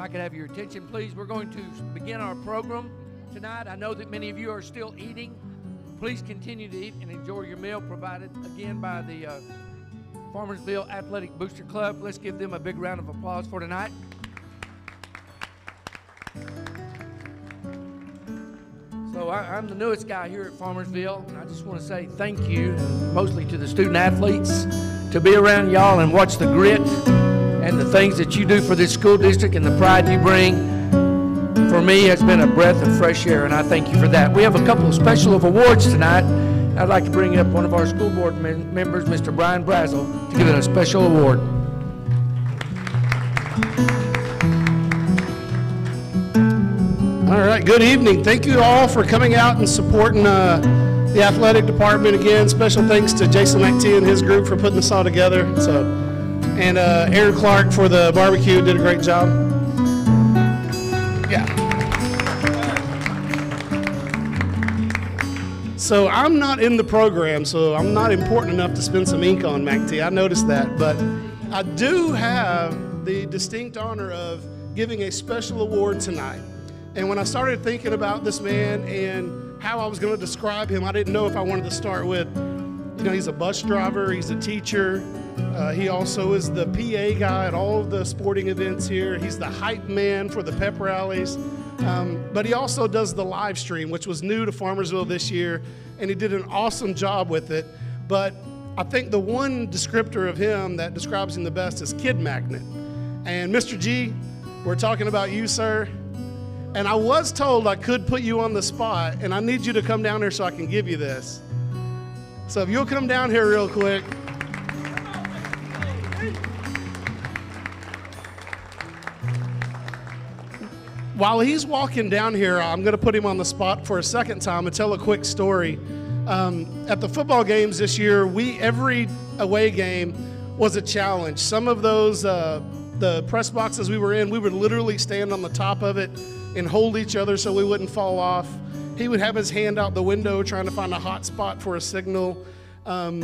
I could have your attention, please. We're going to begin our program tonight. I know that many of you are still eating. Please continue to eat and enjoy your meal provided again by the uh, Farmersville Athletic Booster Club. Let's give them a big round of applause for tonight. So I, am the newest guy here at Farmersville, and I just want to say thank you, mostly to the student athletes, to be around y'all and watch the grit and the things that you do for this school district and the pride you bring. For me, has been a breath of fresh air, and I thank you for that. We have a couple of special of awards tonight. I'd like to bring up one of our school board members, Mr. Brian Brazel, to give it a special award. All right, good evening. Thank you all for coming out and supporting uh, the athletic department again. Special thanks to Jason McTee and his group for putting this all together. So, and uh, Aaron Clark for the barbecue did a great job. Yeah. So I'm not in the program, so I'm not important enough to spend some ink on McTee. I noticed that, but I do have the distinct honor of giving a special award tonight. And when I started thinking about this man and how I was going to describe him, I didn't know if I wanted to start with, you know, he's a bus driver, he's a teacher, uh, he also is the PA guy at all of the sporting events here. He's the hype man for the pep rallies. Um, but he also does the live stream, which was new to Farmersville this year, and he did an awesome job with it. But I think the one descriptor of him that describes him the best is Kid Magnet. And Mr. G, we're talking about you, sir. And I was told I could put you on the spot, and I need you to come down here so I can give you this. So if you'll come down here real quick. While he's walking down here, I'm going to put him on the spot for a second time and tell a quick story. Um, at the football games this year, we every away game was a challenge. Some of those uh, the press boxes we were in, we would literally stand on the top of it and hold each other so we wouldn't fall off. He would have his hand out the window trying to find a hot spot for a signal. Um,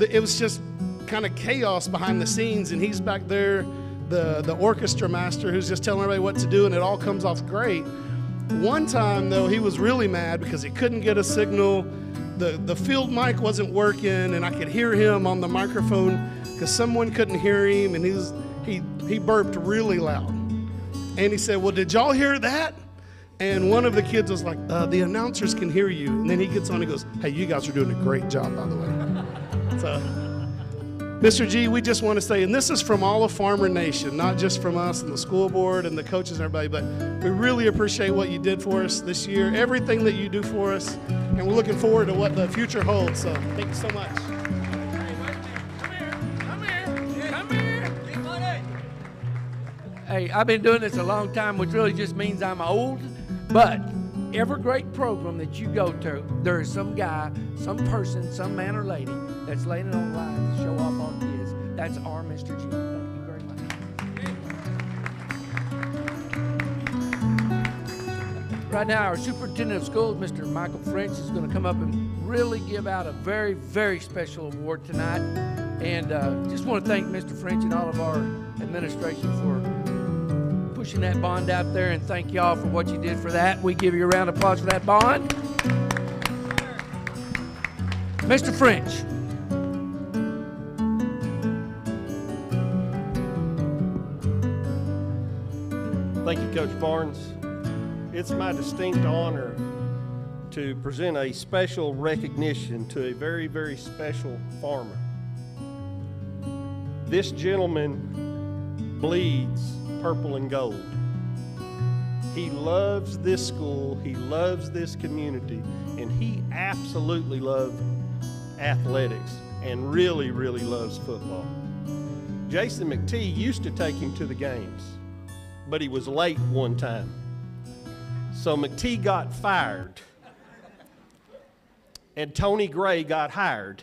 it was just kind of chaos behind the scenes, and he's back there, the, the orchestra master, who's just telling everybody what to do, and it all comes off great. One time, though, he was really mad because he couldn't get a signal. The, the field mic wasn't working, and I could hear him on the microphone because someone couldn't hear him, and he, was, he, he burped really loud. And he said, Well, did y'all hear that? And one of the kids was like, uh, The announcers can hear you. And then he gets on and goes, Hey, you guys are doing a great job, by the way. So, Mr. G, we just want to say, and this is from all of Farmer Nation, not just from us and the school board and the coaches and everybody, but we really appreciate what you did for us this year, everything that you do for us, and we're looking forward to what the future holds. So, thank you so much. Hey, I've been doing this a long time, which really just means I'm old. But every great program that you go to, there is some guy, some person, some man or lady that's laying it on the line to show off. That's our Mr. G. Thank you very much. Right now, our superintendent of schools, Mr. Michael French, is going to come up and really give out a very, very special award tonight. And uh, just want to thank Mr. French and all of our administration for pushing that bond out there, and thank y'all for what you did for that. We give you a round of applause for that bond. Mr. French. Thank you, Coach Barnes. It's my distinct honor to present a special recognition to a very, very special farmer. This gentleman bleeds purple and gold. He loves this school, he loves this community, and he absolutely loves athletics and really, really loves football. Jason McTee used to take him to the games, but he was late one time. So McTee got fired, and Tony Gray got hired.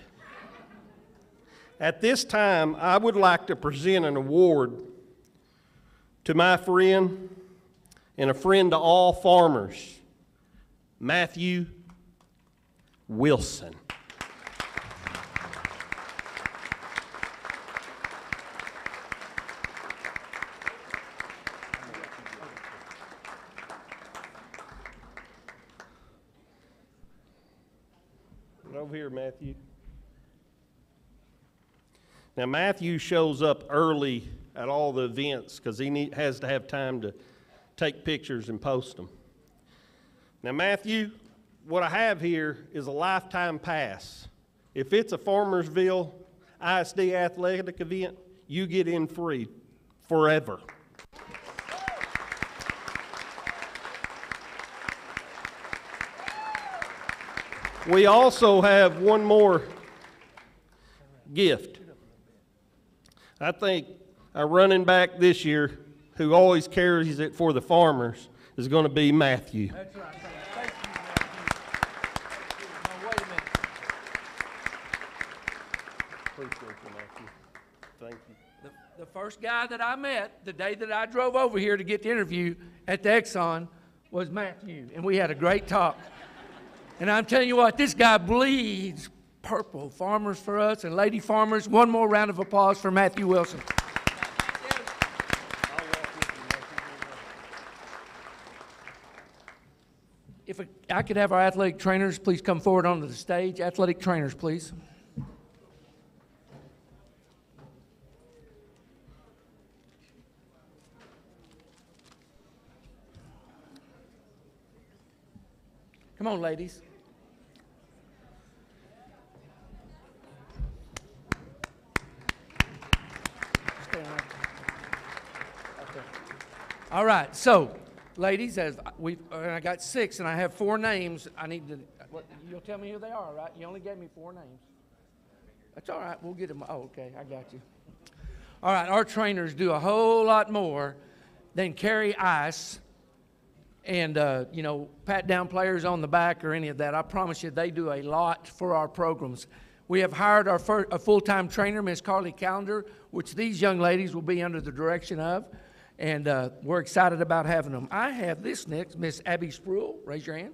At this time, I would like to present an award to my friend and a friend to all farmers, Matthew Wilson. Right over here, Matthew. Now, Matthew shows up early at all the events because he need, has to have time to take pictures and post them. Now, Matthew, what I have here is a lifetime pass. If it's a Farmersville ISD athletic event, you get in free forever. We also have one more gift. I think our running back this year, who always carries it for the farmers, is going to be Matthew. That's right. Thank you, Matthew. Now, wait a minute. Appreciate you, Matthew. Thank you. The, the first guy that I met the day that I drove over here to get the interview at the Exxon was Matthew, and we had a great talk. And I'm telling you what, this guy bleeds purple. Farmers for us and lady farmers. One more round of applause for Matthew Wilson. If I could have our athletic trainers please come forward onto the stage. Athletic trainers, please. Come on, ladies. All right, so, ladies, as we, I got six, and I have four names. I need to. What, you'll tell me who they are, right? You only gave me four names. That's all right. We'll get them. Oh, okay, I got you. All right, our trainers do a whole lot more than carry ice and uh, you know pat down players on the back or any of that. I promise you, they do a lot for our programs. We have hired our fir- a full-time trainer, Miss Carly Calendar, which these young ladies will be under the direction of, and uh, we're excited about having them. I have this next, Miss Abby Spruill. Raise your hand.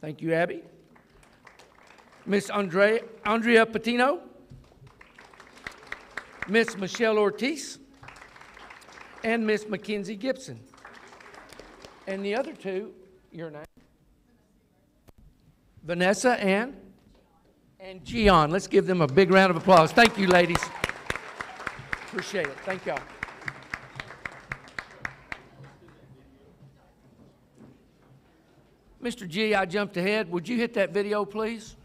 Thank you, Abby. Miss Andre, Andrea Patino. Miss Michelle Ortiz. And Miss Mackenzie Gibson. And the other two, your name? Vanessa and? And Gian. Let's give them a big round of applause. Thank you, ladies. Appreciate it. Thank y'all. Mr. G, I jumped ahead. Would you hit that video, please?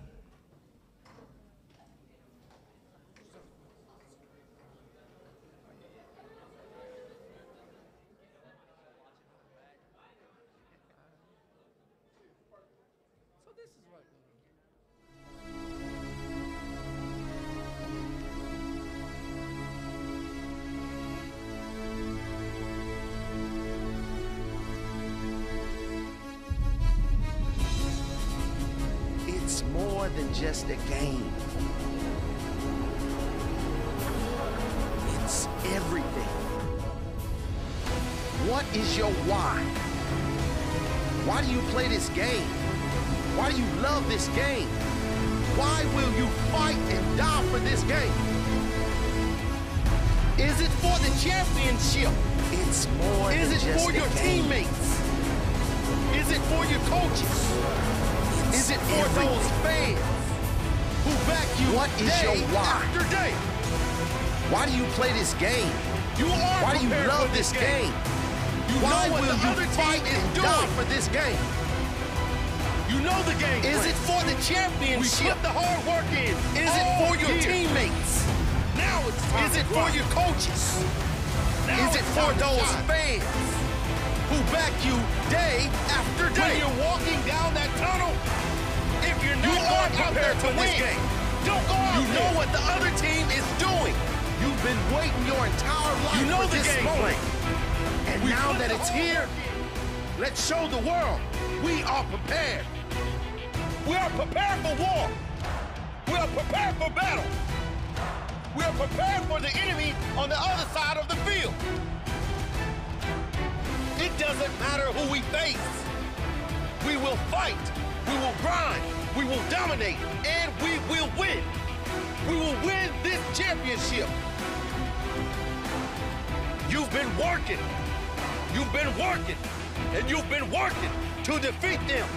More will fight. We will grind. We will dominate. And we will win. We will win this championship. You've been working. You've been working. And you've been working to defeat them,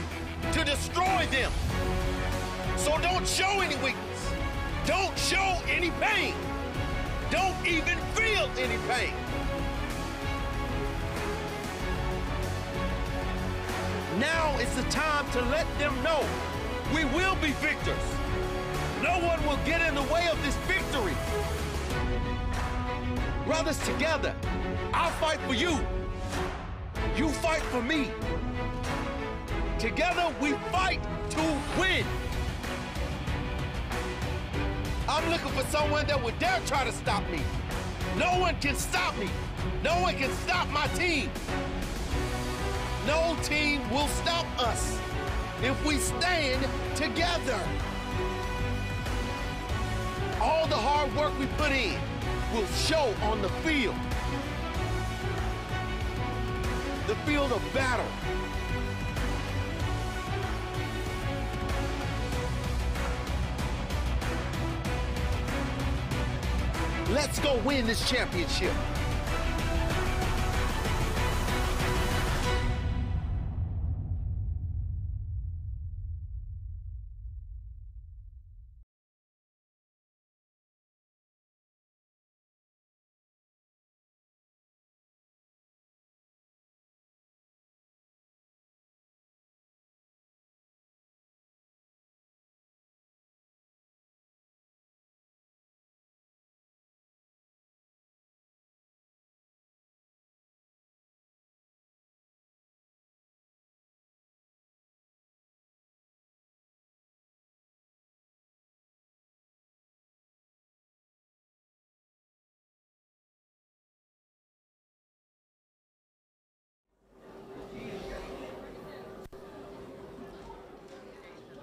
to destroy them. So don't show any weakness. Don't show any pain. Don't even feel any pain. Now is the time to let them know we will be victors. No one will get in the way of this victory. Brothers, together, I'll fight for you. You fight for me. Together, we fight to win. I'm looking for someone that would dare try to stop me. No one can stop me. No one can stop my team. No team will stop us if we stand together. All the hard work we put in will show on the field. The field of battle. Let's go win this championship.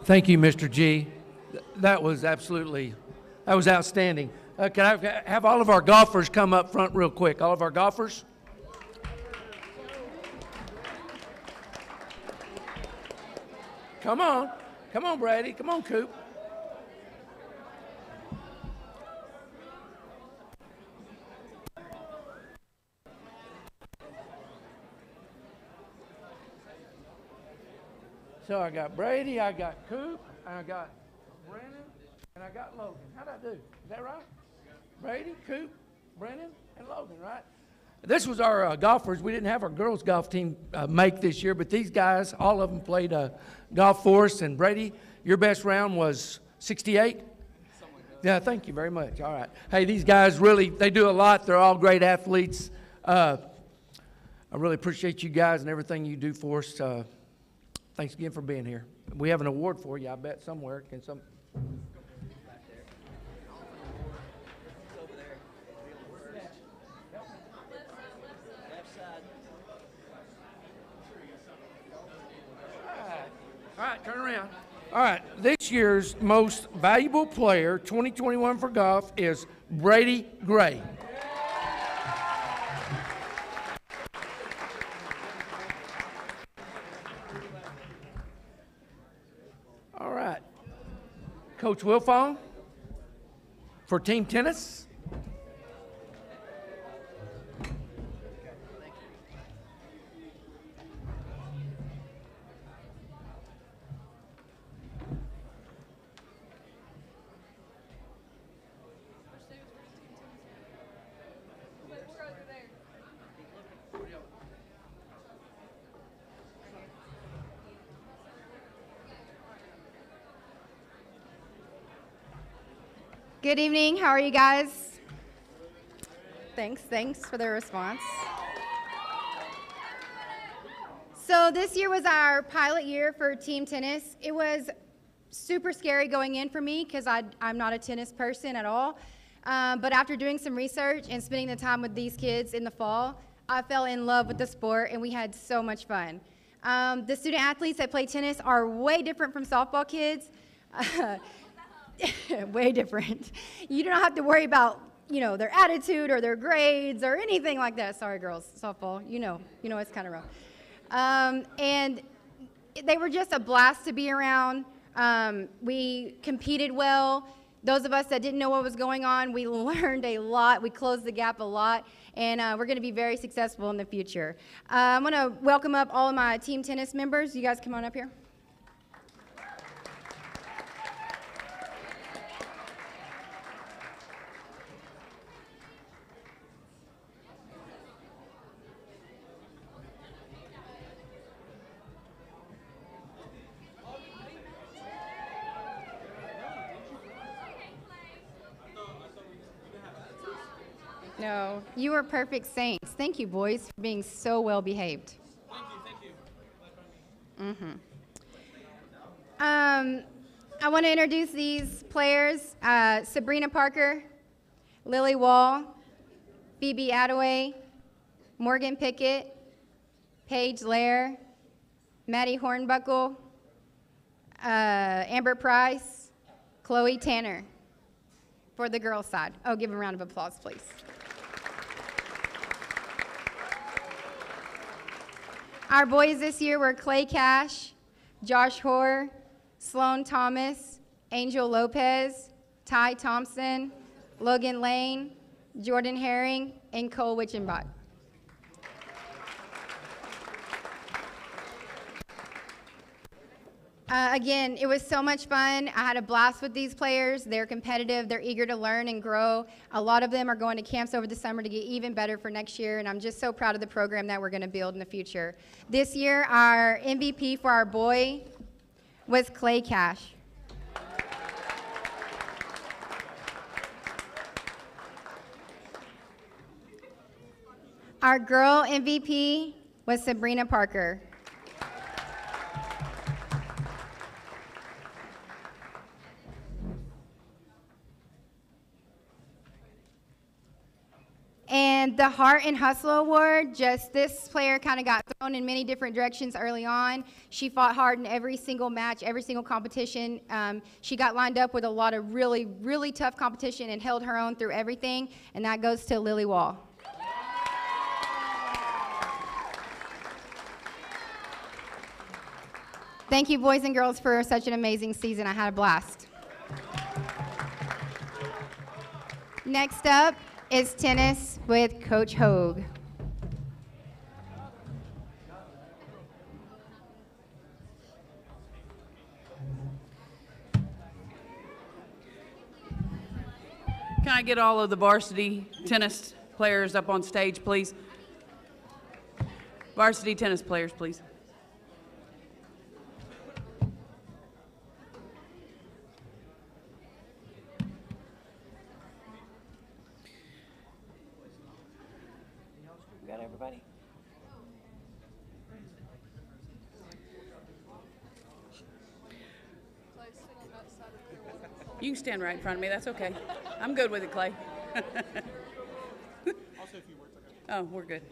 Thank you, Mr. G. That was absolutely, that was outstanding. Uh, Can I have all of our golfers come up front real quick? All of our golfers? Come on. Come on, Brady. Come on, Coop. So I got Brady, I got Coop, and I got Brennan, and I got Logan. How'd I do? Is that right? Brady, Coop, Brennan, and Logan, right? This was our uh, golfers. We didn't have our girls golf team uh, make this year, but these guys, all of them played uh, golf for us. And Brady, your best round was 68? Yeah, thank you very much. All right. Hey, these guys really, they do a lot. They're all great athletes. Uh, I really appreciate you guys and everything you do for us. Uh, thanks again for being here. We have an award for you, I bet, somewhere. Can some? All right, turn around. All right, this year's most valuable player, 2021 for golf, is Brady Gray. Coach Wilfong for team tennis. Good evening. How are you guys? Thanks. Thanks for the response. So, this year was our pilot year for team tennis. It was super scary going in for me because I'm not a tennis person at all. Um, but after doing some research and spending the time with these kids in the fall, I fell in love with the sport and we had so much fun. Um, the student athletes that play tennis are way different from softball kids. way different. You don't have to worry about, you know, their attitude or their grades or anything like that. Sorry, girls, softball. You know, you know it's kind of rough. Um, and they were just a blast to be around. Um, we competed well. Those of us that didn't know what was going on, we learned a lot. We closed the gap a lot, and uh, we're going to be very successful in the future. Uh, I'm going to welcome up all of my team tennis members. You guys come on up here. No, you are perfect saints. Thank you, boys, for being so well behaved. Thank you, thank you. Mm-hmm. Um, I want to introduce these players uh, Sabrina Parker, Lily Wall, Phoebe Attaway, Morgan Pickett, Paige Lair, Maddie Hornbuckle, uh, Amber Price, Chloe Tanner for the girls' side. Oh, give them a round of applause, please. Our boys this year were Clay Cash, Josh Hoare, Sloan Thomas, Angel Lopez, Ty Thompson, Logan Lane, Jordan Herring, and Cole Witchenbach. Uh, again, it was so much fun. I had a blast with these players. They're competitive, they're eager to learn and grow. A lot of them are going to camps over the summer to get even better for next year, and I'm just so proud of the program that we're going to build in the future. This year, our MVP for our boy was Clay Cash. Our girl MVP was Sabrina Parker. The Heart and Hustle Award, just this player kind of got thrown in many different directions early on. She fought hard in every single match, every single competition. Um, she got lined up with a lot of really, really tough competition and held her own through everything. And that goes to Lily Wall. Thank you, boys and girls, for such an amazing season. I had a blast. Next up is tennis with Coach Hogue. Can I get all of the varsity tennis players up on stage, please? Varsity tennis players, please. Stand right in front of me, that's okay. I'm good with it, Clay. Oh, we're good.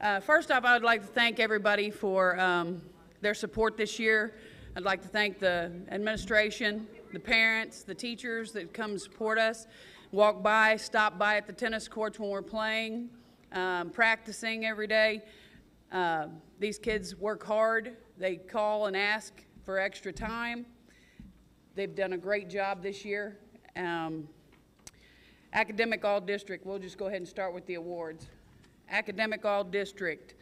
Uh, First off, I would like to thank everybody for um, their support this year. I'd like to thank the administration, the parents, the teachers that come support us, walk by, stop by at the tennis courts when we're playing, um, practicing every day. Uh, These kids work hard. They call and ask for extra time. They've done a great job this year. Um, Academic All District, we'll just go ahead and start with the awards. Academic All District,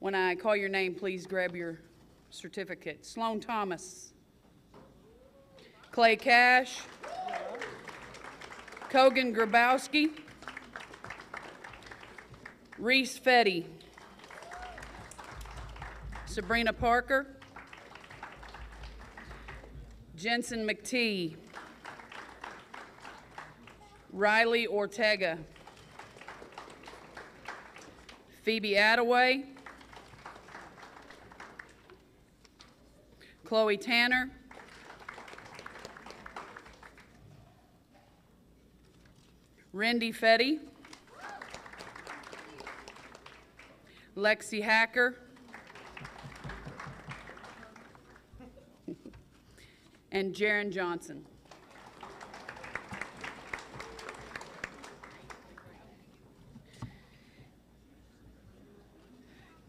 when I call your name, please grab your certificate. Sloan Thomas. Clay Cash. Kogan Grabowski. Reese Fetty. Sabrina Parker. Jensen McTee. Riley Ortega. Phoebe Attaway. Chloe Tanner. Randy Fetty. Lexi Hacker. And Jaron Johnson.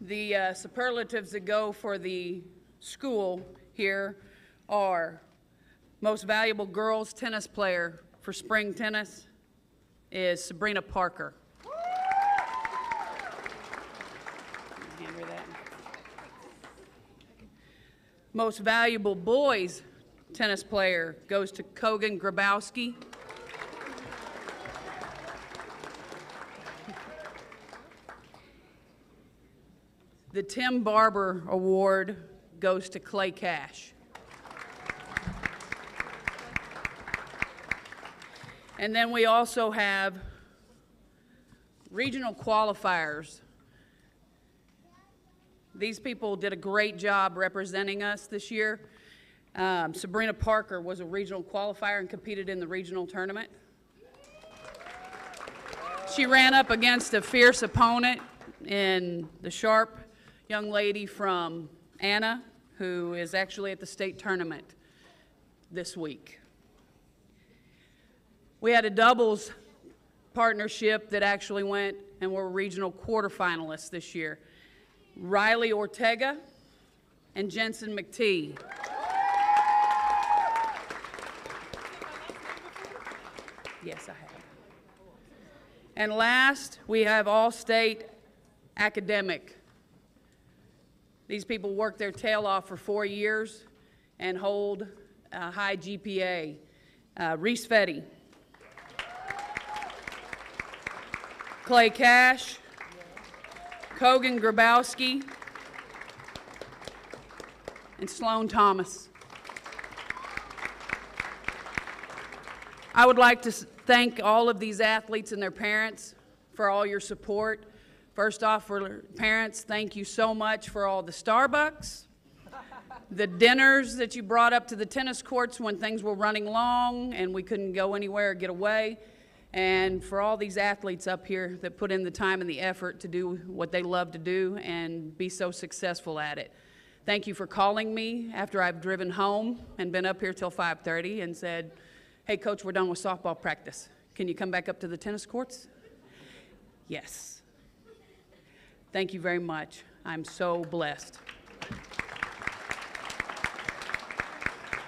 The uh, superlatives that go for the school here are most valuable girls tennis player for spring tennis is Sabrina Parker. Most valuable boys tennis player goes to Kogan Grabowski. The Tim Barber Award goes to Clay Cash. And then we also have regional qualifiers. These people did a great job representing us this year. Um, Sabrina Parker was a regional qualifier and competed in the regional tournament. She ran up against a fierce opponent in the sharp young lady from Anna, who is actually at the state tournament this week. We had a doubles partnership that actually went and were regional quarterfinalists this year. Riley Ortega and Jensen McTee. Yes, I have. And last, we have All-State Academic. These people work their tail off for four years and hold a high GPA. Uh, Reese Fetty. Clay Cash. Kogan Grabowski. And Sloan Thomas. I would like to thank all of these athletes and their parents for all your support. First off, for parents, thank you so much for all the Starbucks, the dinners that you brought up to the tennis courts when things were running long and we couldn't go anywhere or get away, and for all these athletes up here that put in the time and the effort to do what they love to do and be so successful at it. Thank you for calling me after I've driven home and been up here till 5:30 and said, "Hey, coach, we're done with softball practice. Can you come back up to the tennis courts?" Yes. Thank you very much. I'm so blessed.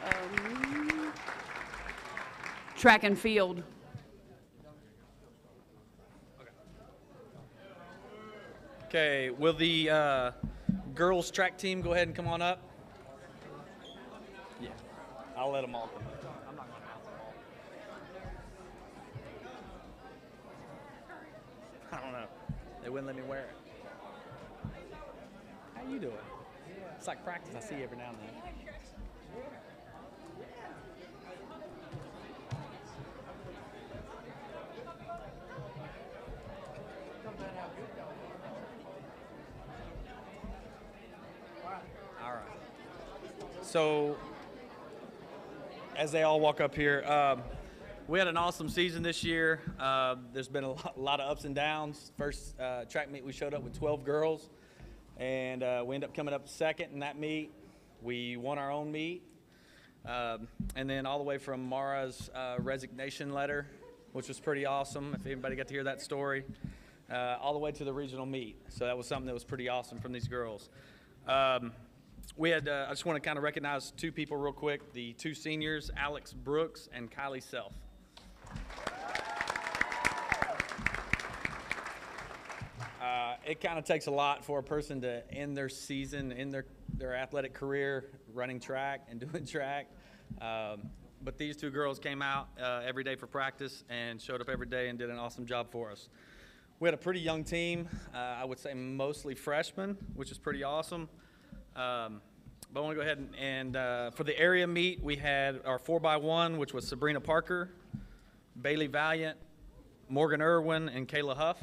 Um, Track and field. Okay, will the uh, girls track team go ahead and come on up? Yeah, I'll let them all come. I'm not gonna announce them all. I don't know. They wouldn't let me wear it. How you doing? It's like practice. I see you every now and then. All right. So, as they all walk up here, um, we had an awesome season this year. Uh, there's been a lot, lot of ups and downs. First uh, track meet, we showed up with 12 girls, and uh, we ended up coming up second in that meet. We won our own meet. Um, and then all the way from Mara's uh, resignation letter, which was pretty awesome. If anybody got to hear that story, uh, all the way to the regional meet. So that was something that was pretty awesome from these girls. Um, we had, uh, I just want to kind of recognize two people real quick the two seniors, Alex Brooks and Kylie Self. Uh, it kind of takes a lot for a person to end their season, in their, their athletic career, running track and doing track. Um, but these two girls came out uh, every day for practice and showed up every day and did an awesome job for us. We had a pretty young team. Uh, I would say mostly freshmen, which is pretty awesome. Um, but I want to go ahead and, and uh, for the area meet, we had our 4x1, which was Sabrina Parker, Bailey Valiant, Morgan Irwin, and Kayla Huff.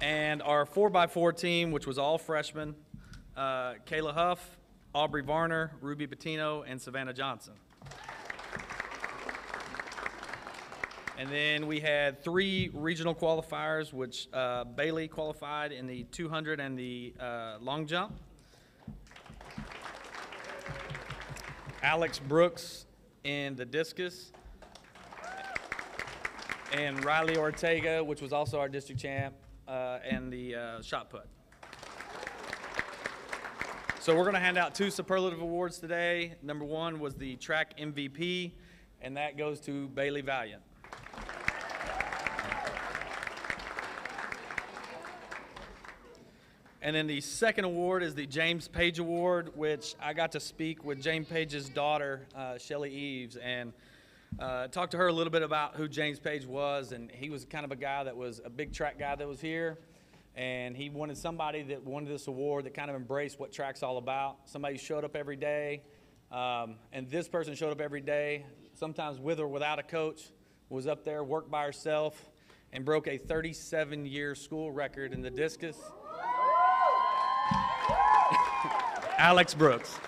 And our 4x4 team, which was all freshmen, uh, Kayla Huff, Aubrey Varner, Ruby Bettino, and Savannah Johnson. And then we had three regional qualifiers, which uh, Bailey qualified in the 200 and the uh, long jump. Alex Brooks in the discus. And Riley Ortega, which was also our district champ, uh, and the uh, shot put. So we're going to hand out two superlative awards today. Number one was the track MVP, and that goes to Bailey Valiant. And then the second award is the James Page Award, which I got to speak with James Page's daughter, uh, Shelly Eves, and uh, talk to her a little bit about who James Page was. And he was kind of a guy that was a big track guy that was here. And he wanted somebody that wanted this award that kind of embraced what track's all about. Somebody showed up every day. Um, and this person showed up every day, sometimes with or without a coach. was up there, worked by herself, and broke a 37-year school record in the discus. Alex Brooks.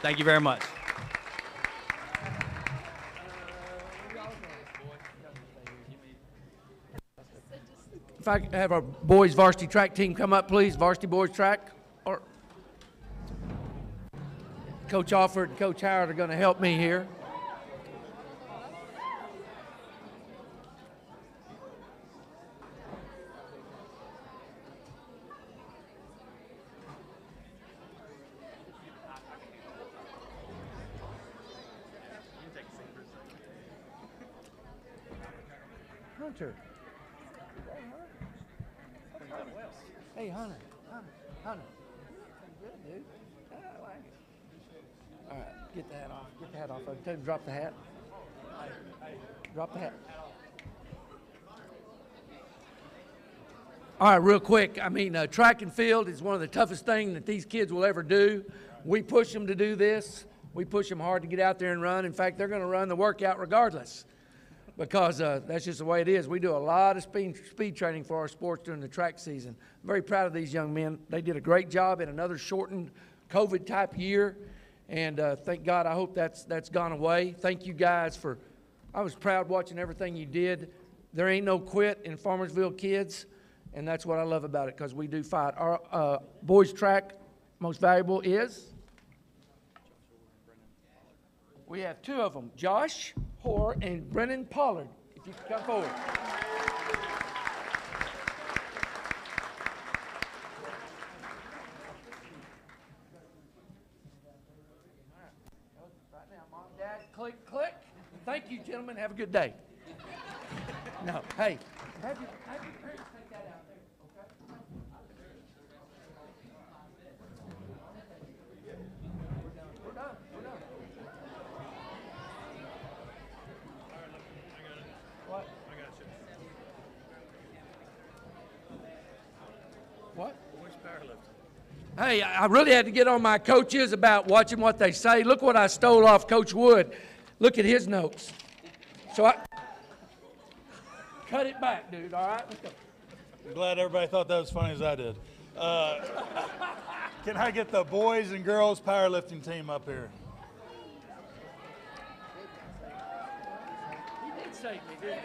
Thank you very much. If I could have our boys varsity track team come up, please, varsity boys track. Or Coach Alford and Coach Howard are going to help me here. Hey, Hunter, Hunter, Hunter. Good, dude. I like it. All right, get the hat off. Get the hat off. To drop the hat. Drop the hat. All right, real quick. I mean, uh, track and field is one of the toughest things that these kids will ever do. We push them to do this. We push them hard to get out there and run. In fact, they're going to run the workout regardless because uh, that's just the way it is. We do a lot of speed, speed training for our sports during the track season. I'm very proud of these young men. They did a great job in another shortened COVID type year, and uh, thank God. I hope that's that's gone away. Thank you guys for. I was proud watching everything you did. There ain't no quit in Farmersville kids, and that's what I love about it because we do fight. Our uh, boys track most valuable is. We have two of them, Josh Hoare and Brennan Pollard. If you could come forward. Click, click. Thank you, gentlemen. Have a good day. No, hey, have your, have your parents take that out there, okay? We're done, we're done. What? What? Hey, I really had to get on my coaches about watching what they say. Look what I stole off Coach Wood. Look at his notes. So I cut it back, dude. All right, let's go. I'm glad everybody thought that was funny as I did. Uh, can I get the boys and girls powerlifting team up here? He did save me, didn't he?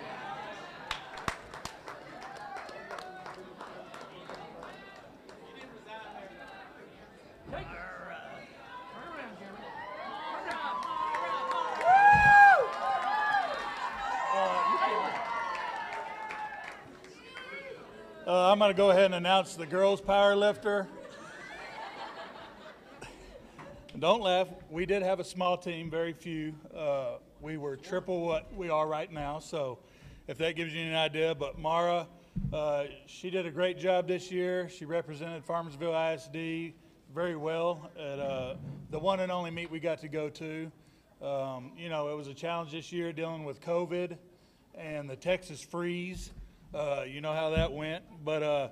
Take it. Turn around, Jeremy. Turn around. Uh, I'm going to go ahead and announce the girls power lifter. Don't laugh. We did have a small team, very few. Uh, we were triple what we are right now. So, if that gives you an idea, but Mara, uh, she did a great job this year. She represented Farmersville ISD very well at uh, the one and only meet we got to go to. Um, you know, it was a challenge this year dealing with COVID and the Texas freeze. Uh, you know how that went. But uh,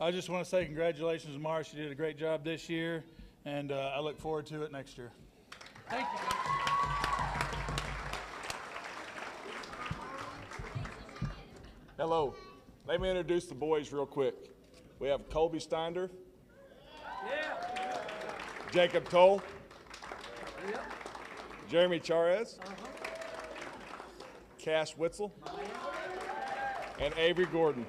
I just want to say congratulations to Mara. She did a great job this year, and uh, I look forward to it next year. Thank you. Hello. Let me introduce the boys real quick. We have Colby Steiner. Jacob Toll. Jeremy Charez. Cash Witzel. And Avery Gordon.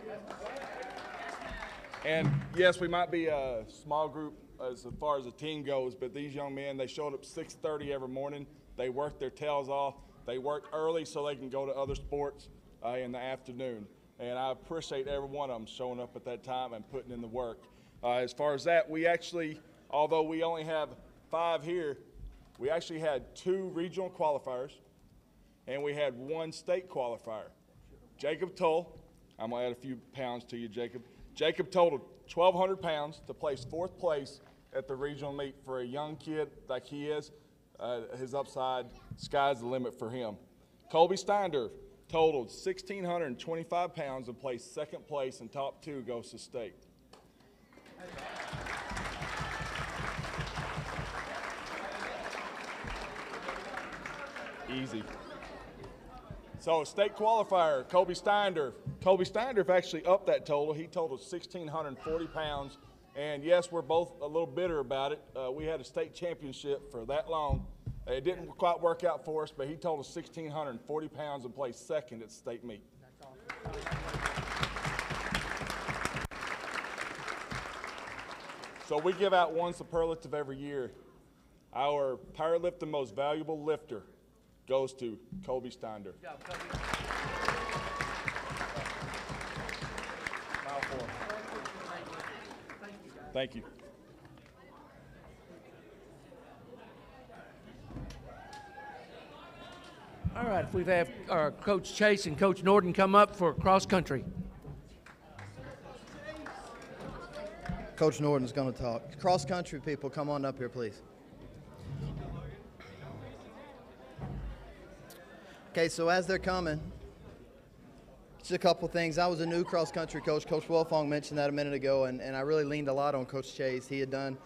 And yes, we might be a small group as far as the team goes, but these young men, they showed up 6:30 every morning. They worked their tails off. They worked early so they can go to other sports uh, in the afternoon. And I appreciate every one of them showing up at that time and putting in the work. Uh, as far as that, we actually, although we only have five here, we actually had two regional qualifiers and we had one state qualifier. Jacob Toll, I'm gonna add a few pounds to you, Jacob. Jacob totaled 1,200 pounds to place fourth place at the regional meet for a young kid like he is. Uh, his upside, sky's the limit for him. Colby Steiner totaled 1,625 pounds and placed second place and top two goes to state. Easy. So state qualifier, Kobe Steiner. Kobe Steiner actually upped that total. He totaled 1,640 pounds. And yes, we're both a little bitter about it. Uh, we had a state championship for that long. It didn't quite work out for us, but he totaled 1,640 pounds and placed second at state meet. So we give out one superlative every year. Our powerlifting most valuable lifter goes to Kobe Steiner. Thank you. All right, if we've had our Coach Chase and Coach Norton come up for cross country. Coach Norton's going to talk. Cross country people, come on up here, please. Okay, so as they're coming, just a couple things. I was a new cross country coach. Coach Wilfong mentioned that a minute ago, and, and I really leaned a lot on Coach Chase. He had done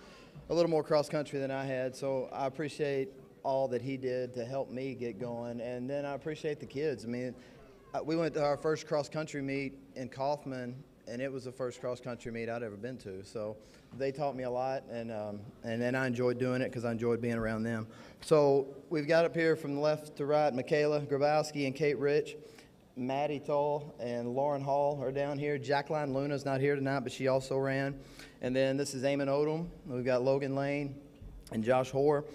a little more cross country than I had, so I appreciate all that he did to help me get going. And then I appreciate the kids. I mean, uh, we went to our first cross country meet in Kaufman, and it was the first cross country meet I'd ever been to. So they taught me a lot, and um, and then I enjoyed doing it because I enjoyed being around them. So we've got up here from left to right, Michaela Grabowski and Kate Rich. Maddie Toll and Lauren Hall are down here. Jacqueline Luna's not here tonight, but she also ran. And then this is Eamon Odom. We've got Logan Lane and Josh Hoare.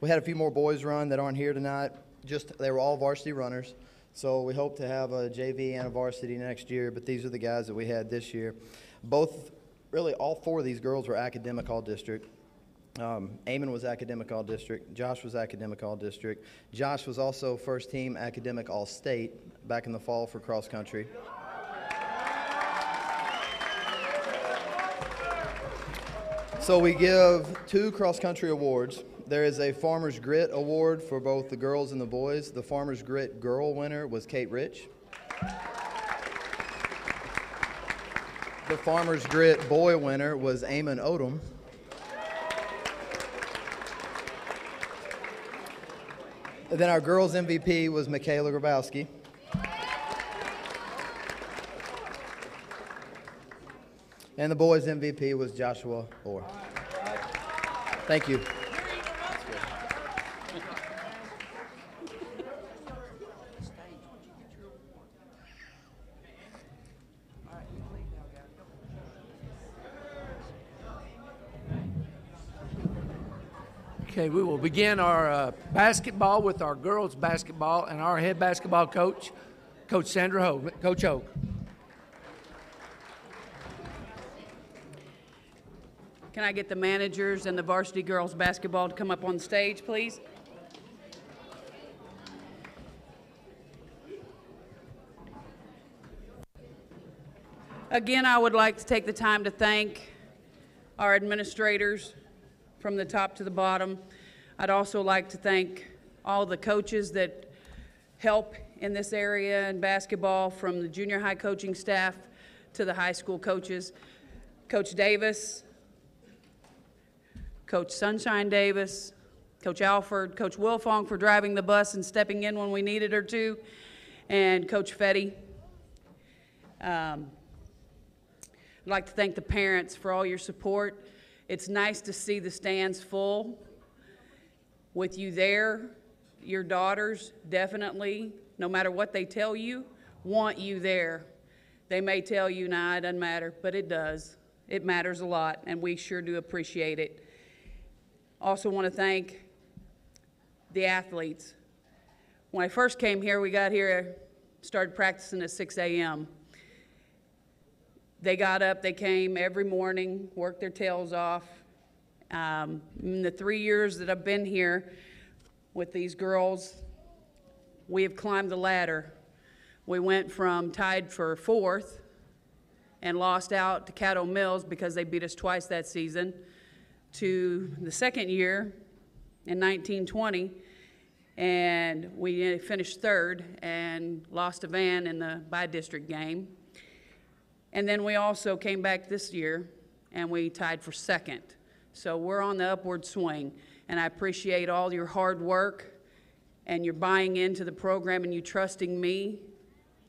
We had a few more boys run that aren't here tonight. Just they were all varsity runners. So we hope to have a JV and a varsity next year, but these are the guys that we had this year. Both, really, all four of these girls were academic all district. Um, Eamon was academic all district. Josh was academic all district. Josh was also first team academic all state back in the fall for cross country. So we give two cross country awards. There is a Farmer's Grit Award for both the girls and the boys. The Farmer's Grit girl winner was Kate Rich. The Farmer's Grit boy winner was Eamon Odom. And then our girls MVP was Michaela Grabowski. And the boys MVP was Joshua Orr. Thank you. Okay, we will begin our uh, basketball with our girls' basketball and our head basketball coach, Coach Sandra Ho. Coach Ho. Can I get the managers and the varsity girls basketball to come up on stage, please? Again, I would like to take the time to thank our administrators from the top to the bottom. I'd also like to thank all the coaches that help in this area in basketball, from the junior high coaching staff to the high school coaches. Coach Davis, Coach Sunshine Davis, Coach Alford, Coach Wilfong for driving the bus and stepping in when we needed her to, and Coach Fetty. Um, I'd like to thank the parents for all your support. It's nice to see the stands full with you there. Your daughters definitely, no matter what they tell you, want you there. They may tell you, nah, it doesn't matter, but it does. It matters a lot, and we sure do appreciate it. Also, want to thank the athletes. When I first came here, we got here, started practicing at 6 a.m. They got up, they came every morning, worked their tails off. Um, in the three years that I've been here with these girls, we have climbed the ladder. We went from tied for fourth and lost out to Caddo Mills because they beat us twice that season to the second year in 1920 and we finished third and lost to Van in the bi-district game. And then we also came back this year and we tied for second. So we're on the upward swing. And I appreciate all your hard work and you're buying into the program and you trusting me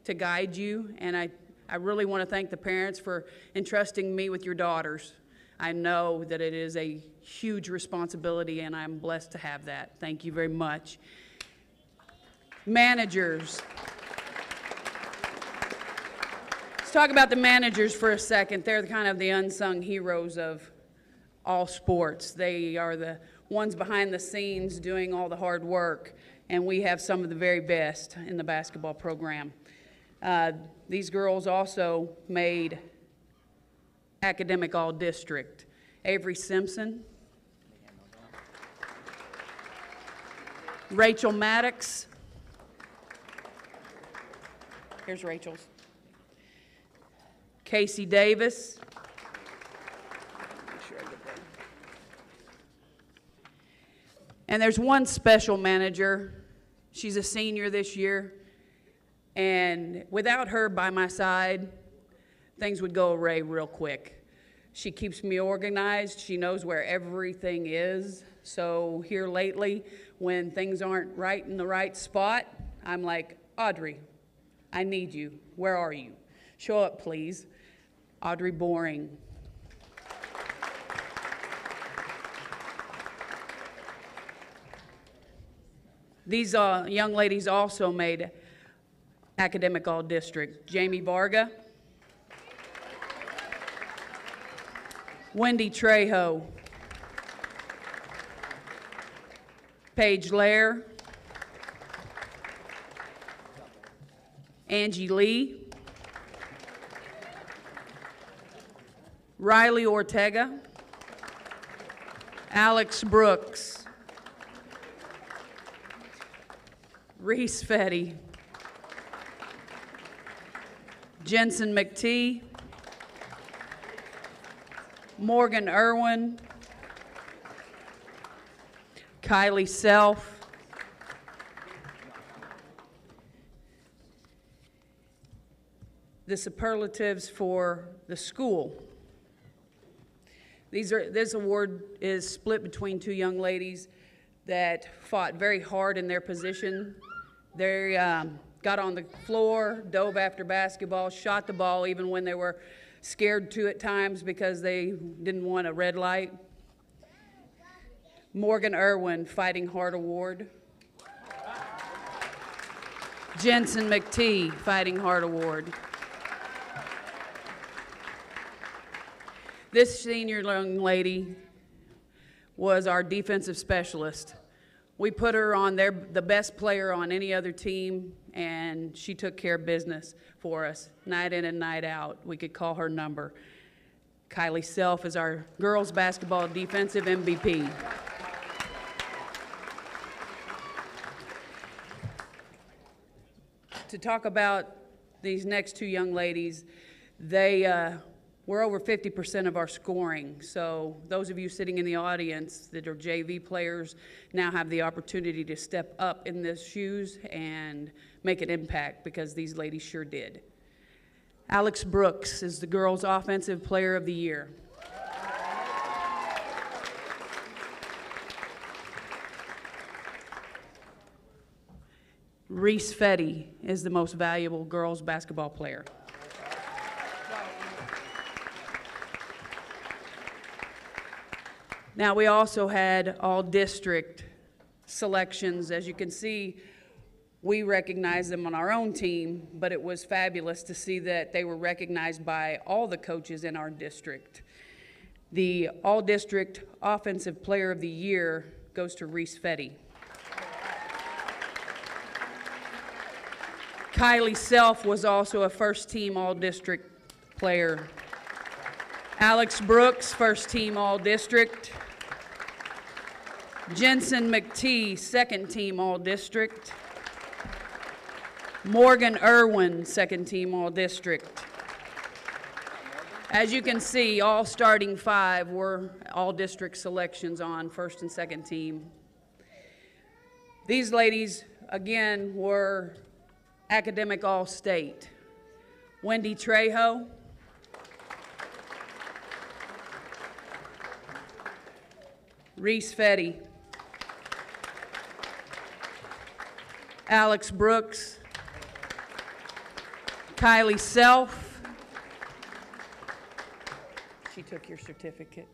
to guide you. And I, I really want to thank the parents for entrusting me with your daughters. I know that it is a huge responsibility, and I'm blessed to have that. Thank you very much. Managers. Let's talk about the managers for a second. They're kind of the unsung heroes of all sports. They are the ones behind the scenes doing all the hard work, and we have some of the very best in the basketball program. Uh, these girls also made academic all district. Avery Simpson, Rachel Maddox. Here's Rachel's. Casey Davis. And there's one special manager. She's a senior this year. And without her by my side, things would go awry real quick. She keeps me organized. She knows where everything is. So here lately, when things aren't right in the right spot, I'm like, Audrey, I need you. Where are you? Show up, please. Audrey Boring. These uh, young ladies also made academic all district. Jamie Varga, Wendy Trejo, Paige Lair, Angie Lee, Riley Ortega, Alex Brooks, Reese Fetty, Jensen McTee, Morgan Irwin, Kylie Self, the superlatives for the school. These are, this award is split between two young ladies that fought very hard in their position. They um, got on the floor, dove after basketball, shot the ball even when they were scared to at times because they didn't want a red light. Morgan Irwin, Fighting Heart Award. Jensen McTee, Fighting Heart Award. This senior young lady was our defensive specialist. We put her on there, the best player on any other team, and she took care of business for us, night in and night out. We could call her number. Kylie Self is our girls basketball defensive MVP. To talk about these next two young ladies, they uh, we're over 50% of our scoring. So those of you sitting in the audience that are JV players now have the opportunity to step up in those shoes and make an impact because these ladies sure did. Alex Brooks is the girls' offensive player of the year. Reese Fetty is the most valuable girls' basketball player. Now, we also had all district selections. As you can see, we recognized them on our own team, but it was fabulous to see that they were recognized by all the coaches in our district. The All District Offensive Player of the Year goes to Reese Fetty. Kylie Self was also a first team All District player. Alex Brooks, first team All District. Jensen McTee, second team All District. Morgan Irwin, second team All District. As you can see, all starting five were all district selections on first and second team. These ladies, again, were academic all state. Wendy Trejo, Reese Fetty, Alex Brooks, Kylie Self. She took your certificate.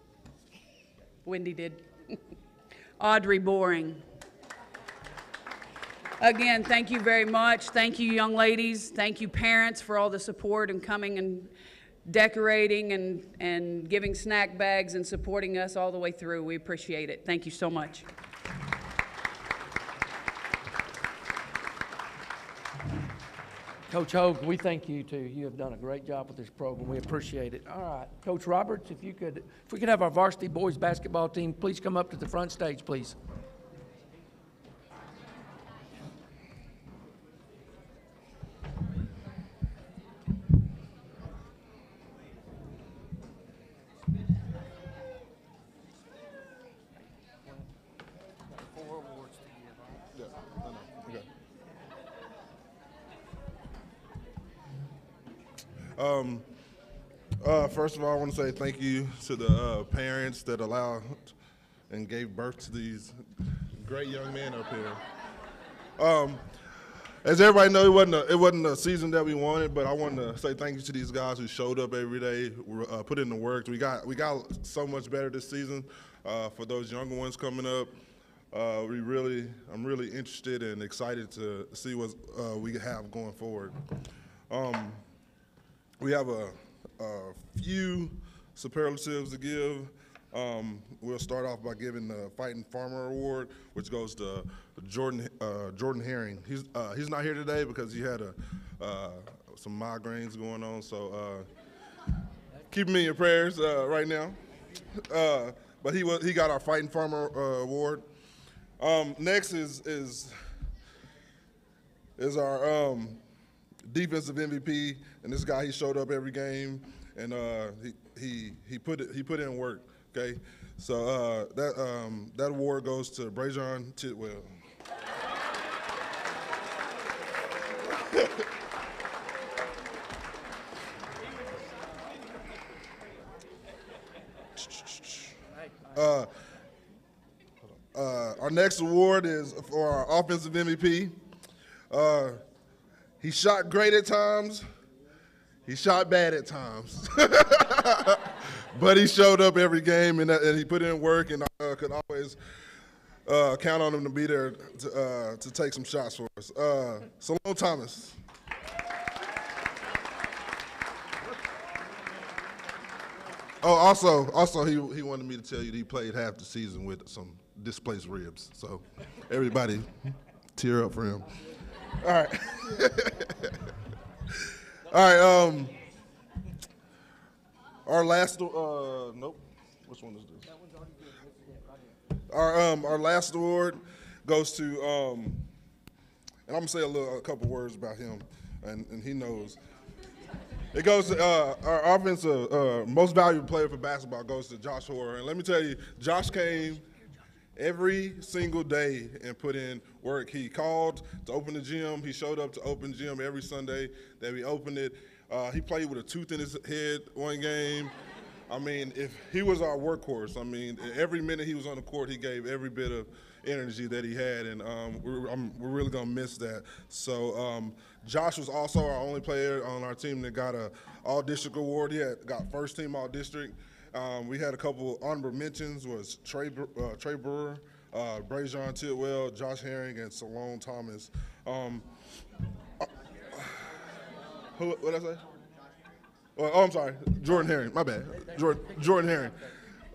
Wendy did. Audrey Boring. Again, thank you very much. Thank you, young ladies. Thank you, parents, for all the support and coming and decorating and, and giving snack bags and supporting us all the way through. We appreciate it. Thank you so much. Coach Hogue, we thank you too. You have done a great job with this program. We appreciate it. All right, Coach Roberts, if you could, if we could have our varsity boys basketball team, please come up to the front stage, please. Um, uh, first of all, I want to say thank you to the uh, parents that allowed and gave birth to these great young men up here. Um, as everybody knows, it wasn't a, it wasn't a season that we wanted, but I wanted to say thank you to these guys who showed up every day, uh, put in the work. We got we got so much better this season. Uh, for those younger ones coming up, uh, we really I'm really interested and excited to see what uh, we have going forward. Um, we have a, a few superlatives to give. Um, we'll start off by giving the Fighting Farmer Award, which goes to Jordan uh, Jordan Herring. He's uh, he's not here today because he had a uh, some migraines going on. So uh, keep him in your prayers uh, right now. Uh, but he was he got our Fighting Farmer Award. Um, next is is is our um, defensive MVP, and this guy he showed up every game, and uh, he he he put it he put in work. Okay, so uh, that um, that award goes to Brajon Tidwell. uh, uh, our next award is for our offensive MVP. He shot great at times. He shot bad at times. but he showed up every game and, and he put in work and uh, could always uh, count on him to be there to, uh, to take some shots for us. Uh, Salone Thomas. Oh, also, also he, he wanted me to tell you he played half the season with some displaced ribs. So everybody tear up for him. All right. All right. Um, our last. Uh, nope. Which one is this? Our um, our last award goes to um, and I'm gonna say a little a couple words about him, and, and he knows. It goes to uh, our offensive uh, most valuable player for basketball goes to Josh Hoare, and let me tell you, Josh came every single day and put in work. He called to open the gym. He showed up to open gym every Sunday that we opened it. Uh, he played with a tooth in his head one game. I mean, if he was our workhorse, I mean, every minute he was on the court, he gave every bit of energy that he had, and um, we're, we're, really gonna miss that. So um, Josh was also our only player on our team that got a All District award. He had got first team All District. Um, we had a couple honorable mentions was Trey, uh, Trey Brewer, uh, Brajon Tidwell, Josh Herring, and Salone Thomas. Um, uh, who, what did I say? Oh, oh, I'm sorry, Jordan Herring. My bad, Jordan, Jordan Herring.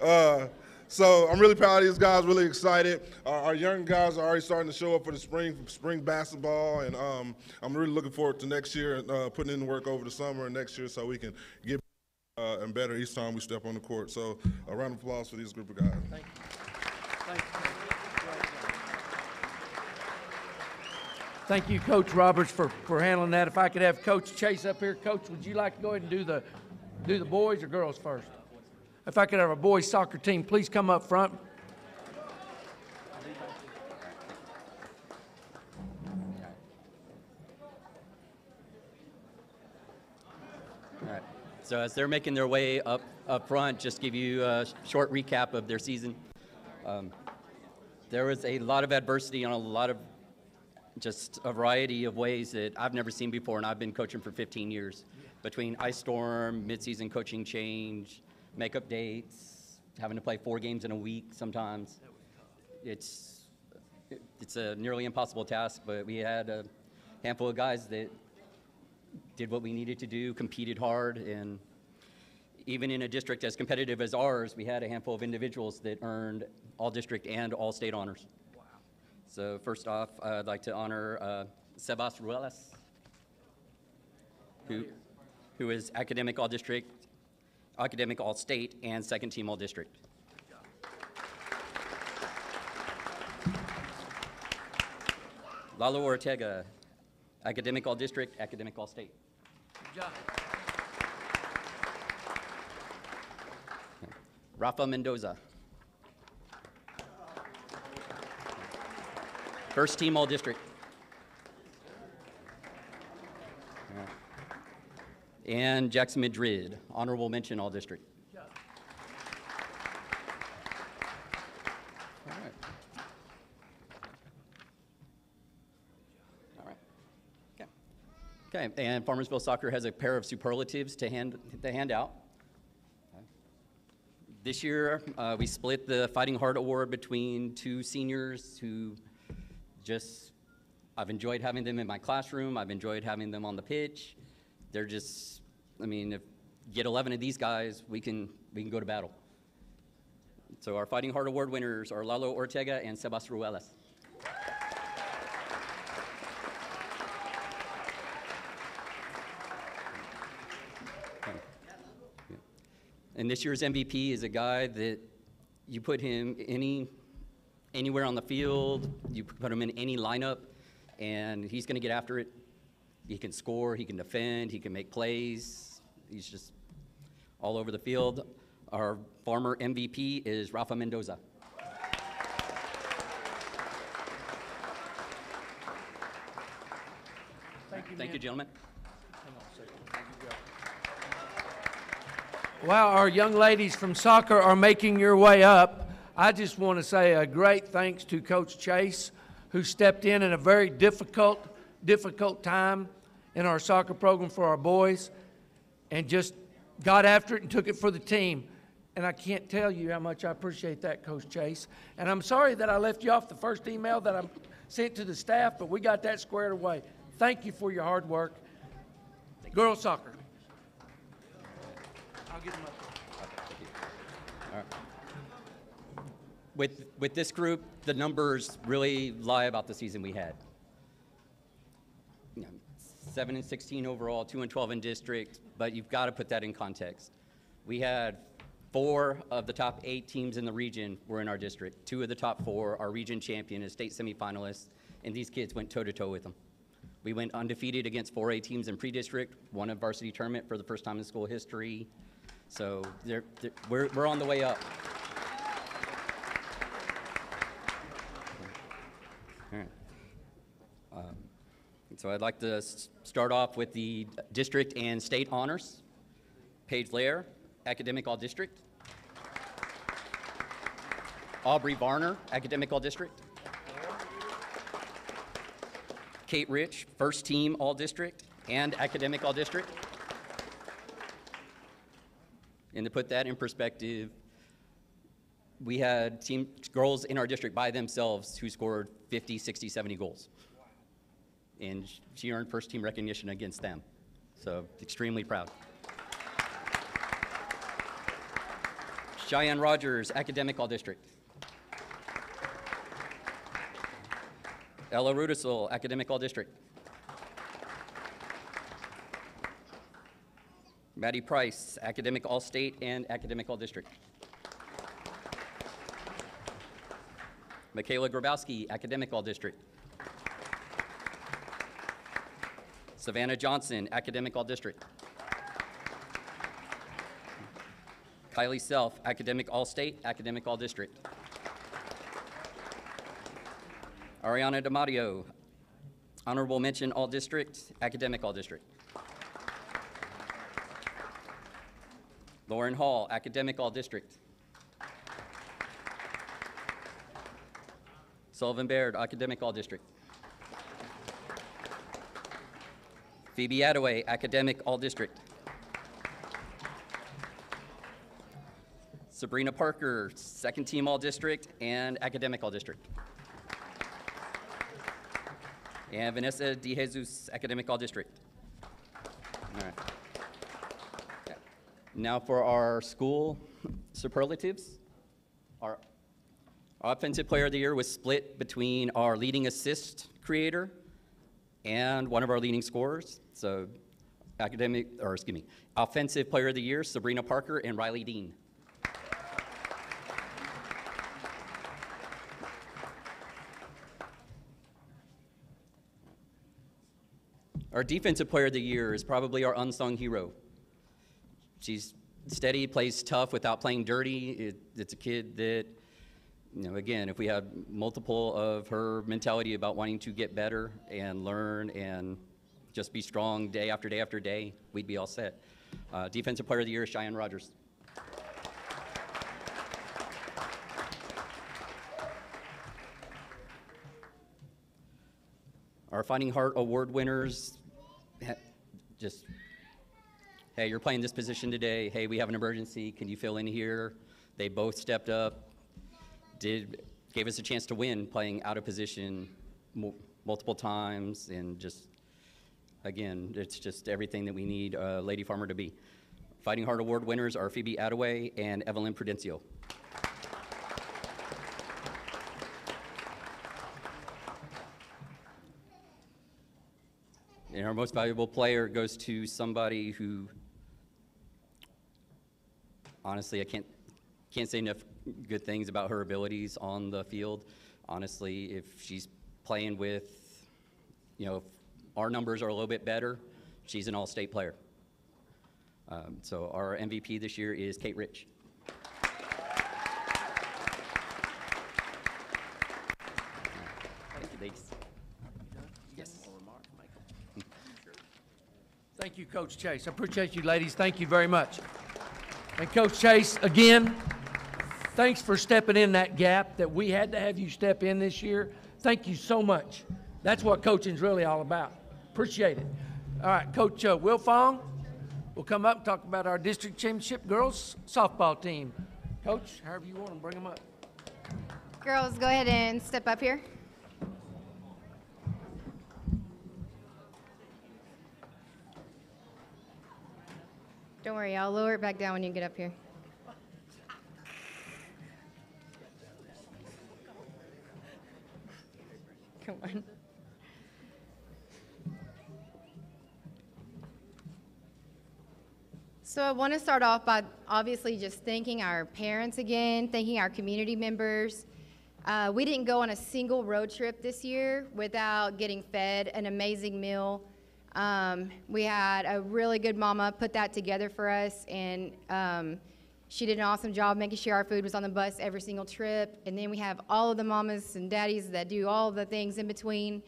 Uh, so I'm really proud of these guys. Really excited. Our, our, young guys are already starting to show up for the spring spring basketball, and um, I'm really looking forward to next year, and uh, putting in the work over the summer and next year, so we can get uh, and better each time we step on the court. So a round of applause for these group of guys. Thank you. Thank you. Thank you, Coach Roberts, for, for handling that. If I could have Coach Chase up here. Coach, would you like to go ahead and do the, do the boys or girls first? If I could have a boys soccer team, please come up front. So as they're making their way up up front, just give you a short recap of their season. Um, there was a lot of adversity on a lot of just a variety of ways that I've never seen before, and I've been coaching for 15 years. Between ice storm, midseason coaching change, makeup dates, having to play four games in a week sometimes. It's it's a nearly impossible task, but we had a handful of guys that did what we needed to do, competed hard, and even in a district as competitive as ours, we had a handful of individuals that earned all district and all state honors. Wow. So first off, I'd like to honor uh, Sebas Ruelas, who, who is academic all district, academic all state, and second team all district. Lalo Ortega, academic all district, academic all state. Job. Rafa Mendoza. First team all district. And Jackson Madrid, honorable mention all district. All right. All right. Okay. And Farmersville Soccer has a pair of superlatives to hand, to hand out. This year, uh, we split the Fighting Heart Award between two seniors who just, I've enjoyed having them in my classroom. I've enjoyed having them on the pitch. They're just, I mean, if you get 11 of these guys, we can, we can go to battle. So our Fighting Heart Award winners are Lalo Ortega and Sebas Ruelas. And this year's MVP is a guy that you put him any anywhere on the field, you put him in any lineup, and he's going to get after it. He can score, he can defend, he can make plays. He's just all over the field. Our former MVP is Rafa Mendoza. Thank you, Thank you, gentlemen. While our young ladies from soccer are making your way up, I just want to say a great thanks to Coach Chase, who stepped in in a very difficult, difficult time in our soccer program for our boys and just got after it and took it for the team. And I can't tell you how much I appreciate that, Coach Chase. And I'm sorry that I left you off the first email that I sent to the staff, but we got that squared away. Thank you for your hard work. Girls soccer. Them up there. All right. With, with this group, the numbers really lie about the season we had. You know, Seven and 16 overall, two and 12 in district, but you've got to put that in context. We had four of the top eight teams in the region were in our district. Two of the top four are region champion and state semifinalists, and these kids went toe-to-toe with them. We went undefeated against 4A teams in pre-district, won a varsity tournament for the first time in school history. So they're, they're, we're, we're on the way up. Um, So I'd like to start off with the district and state honors. Paige Lair, academic all district. Aubrey Varner, academic all district. Kate Rich, first team all district and academic all district. And to put that in perspective, we had team girls in our district by themselves who scored 50, 60, 70 goals. And she earned first team recognition against them. So extremely proud. Cheyenne Rogers, academic all district. Ella Rudisell, academic all district. Maddie Price, academic all state and academic all district. Michaela Grabowski, academic all district. Savannah Johnson, academic all district. Kylie Self, academic all state, academic all district. Ariana Damadio, honorable mention all district, academic all Lauren Hall, academic all district. Sullivan Baird, academic all district. Phoebe Attaway, Academic All-District. Sabrina Parker, Second Team All-District and Academic All-District. And Vanessa De Jesus, Academic All-District. All right. Now for our school superlatives. Our offensive player of the year was split between our leading assist creator and one of our leading scorers. So academic, or excuse me, offensive player of the year, Sabrina Parker and Riley Dean. Our defensive player of the year is probably our unsung hero. She's steady, plays tough without playing dirty. It, it's a kid that, you know, again, if we had multiple of her mentality about wanting to get better and learn and just be strong day after day after day, we'd be all set. Uh, defensive player of the year Cheyenne Rogers. Our Fighting Heart Award winners, just, hey, you're playing this position today. Hey, we have an emergency. Can you fill in here? They both stepped up, did, gave us a chance to win playing out of position mu- multiple times, and just, again, it's just everything that we need a Lady Farmer to be. Fighting Heart Award winners are Phoebe Attaway and Evelyn Prudencio. And our most valuable player goes to somebody who, honestly, I can't, can't say enough good things about her abilities on the field. Honestly, if she's playing with, you know, if our numbers are a little bit better, she's an all-state player. Um, so our MVP this year is Kate Rich. Thank you, ladies. Yes. Thank you, Coach Chase. I appreciate you, ladies. Thank you very much. And Coach Chase, again, thanks for stepping in that gap that we had to have you step in this year. Thank you so much. That's what coaching's really all about. Appreciate it. All right, Coach uh, Wilfong will come up and talk about our district championship girls softball team. Coach, however you want to bring them up. Girls, go ahead and step up here. Don't worry, I'll lower it back down when you get up here. Come on. So I want to start off by obviously just thanking our parents again, thanking our community members. Uh, we didn't go on a single road trip this year without getting fed an amazing meal. Um, we had a really good mama put that together for us, and um, she did an awesome job making sure our food was on the bus every single trip. And then we have all of the mamas and daddies that do all the things in between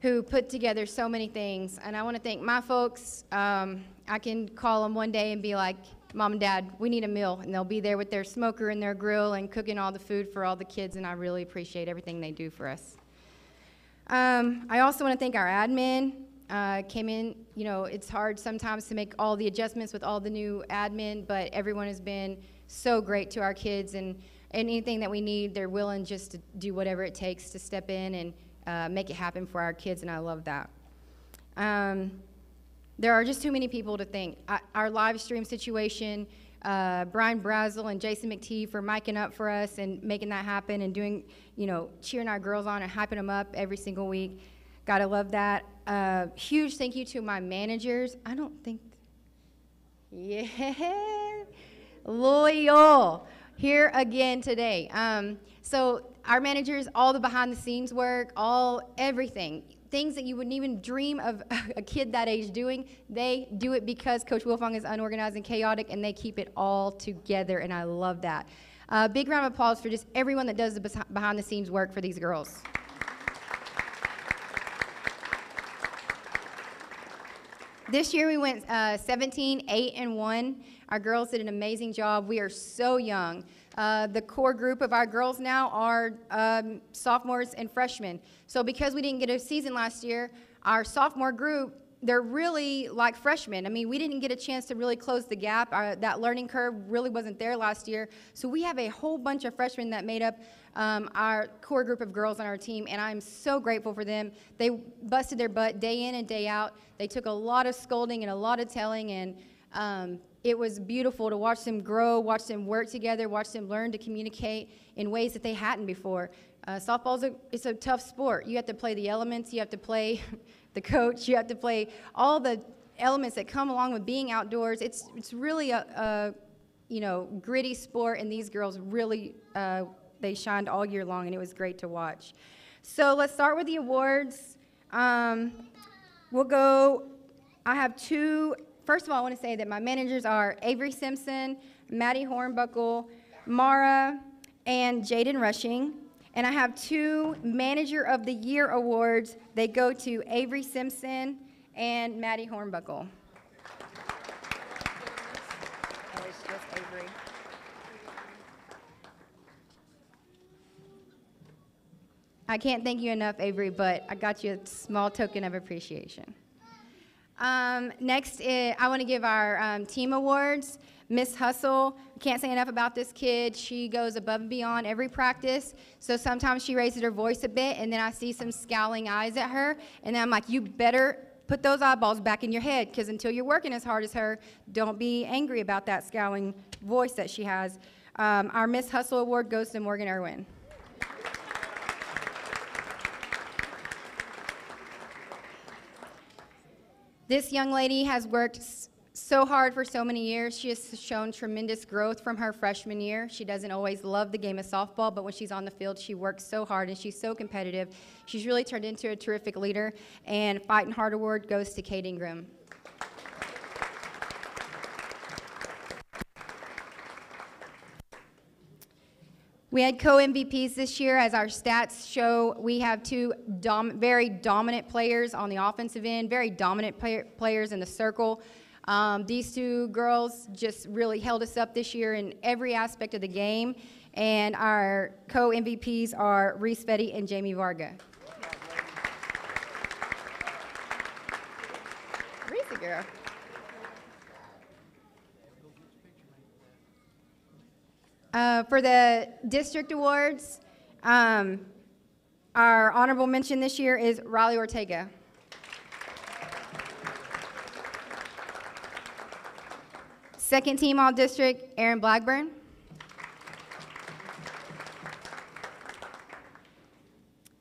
who put together so many things. And I want to thank my folks. Um, I can call them one day and be like, Mom and Dad, we need a meal. And they'll be there with their smoker and their grill and cooking all the food for all the kids. And I really appreciate everything they do for us. Um, I also want to thank our admin. Uh, came in, you know, it's hard sometimes to make all the adjustments with all the new admin, but everyone has been so great to our kids. And anything that we need, they're willing just to do whatever it takes to step in and uh, make it happen for our kids, and I love that. Um, there are just too many people to think. I, our live stream situation, uh, Brian Brazel and Jason McTee for miking up for us and making that happen and doing, you know, cheering our girls on and hyping them up every single week. Gotta love that. Uh, huge thank you to my managers. I don't think, yeah, loyal here again today. Um, so our managers, all the behind the scenes work, all everything, things that you wouldn't even dream of a kid that age doing, they do it because Coach Wilfong is unorganized and chaotic, and they keep it all together, and I love that. Uh, big round of applause for just everyone that does the behind the scenes work for these girls. This year we went uh, 17, 8, and 1. Our girls did an amazing job. We are so young. Uh, the core group of our girls now are um, sophomores and freshmen. So because we didn't get a season last year, our sophomore group they're really like freshmen. I mean, we didn't get a chance to really close the gap. Our, that learning curve really wasn't there last year. So we have a whole bunch of freshmen that made up um, our core group of girls on our team, and I'm so grateful for them. They busted their butt day in and day out. They took a lot of scolding and a lot of telling, and um, it was beautiful to watch them grow, watch them work together, watch them learn to communicate in ways that they hadn't before. Uh, softball's a, it's a tough sport. You have to play the elements, you have to play the coach, you have to play all the elements that come along with being outdoors. It's, it's really a, a you know, gritty sport, and these girls really, uh, they shined all year long, and it was great to watch. So let's start with the awards. Um, we'll go, I have two, first of all, I want to say that my managers are Avery Simpson, Maddie Hornbuckle, Mara, and Jaden Rushing. And I have two Manager of the Year awards. They go to Avery Simpson and Maddie Hornbuckle. I can't thank you enough, Avery, but I got you a small token of appreciation. Um, next, eh, I want to give our um, team awards. Miss Hustle, can't say enough about this kid. She goes above and beyond every practice. So sometimes she raises her voice a bit, and then I see some scowling eyes at her, and then I'm like, you better put those eyeballs back in your head, because until you're working as hard as her, don't be angry about that scowling voice that she has. Um, our Miss Hustle Award goes to Morgan Irwin. This young lady has worked so hard for so many years. She has shown tremendous growth from her freshman year. She doesn't always love the game of softball, but when she's on the field, she works so hard and she's so competitive. She's really turned into a terrific leader. And Fighting Hard Award goes to Kate Ingram. We had co-MVPs this year. As our stats show, we have two dom very dominant players on the offensive end, very dominant play players in the circle. Um, these two girls just really held us up this year in every aspect of the game. And our co-MVPs are Reese Fetty and Jamie Varga. Reese girl. Uh, for the district awards, um, our honorable mention this year is Riley Ortega. Second team all district, Aaron Blackburn.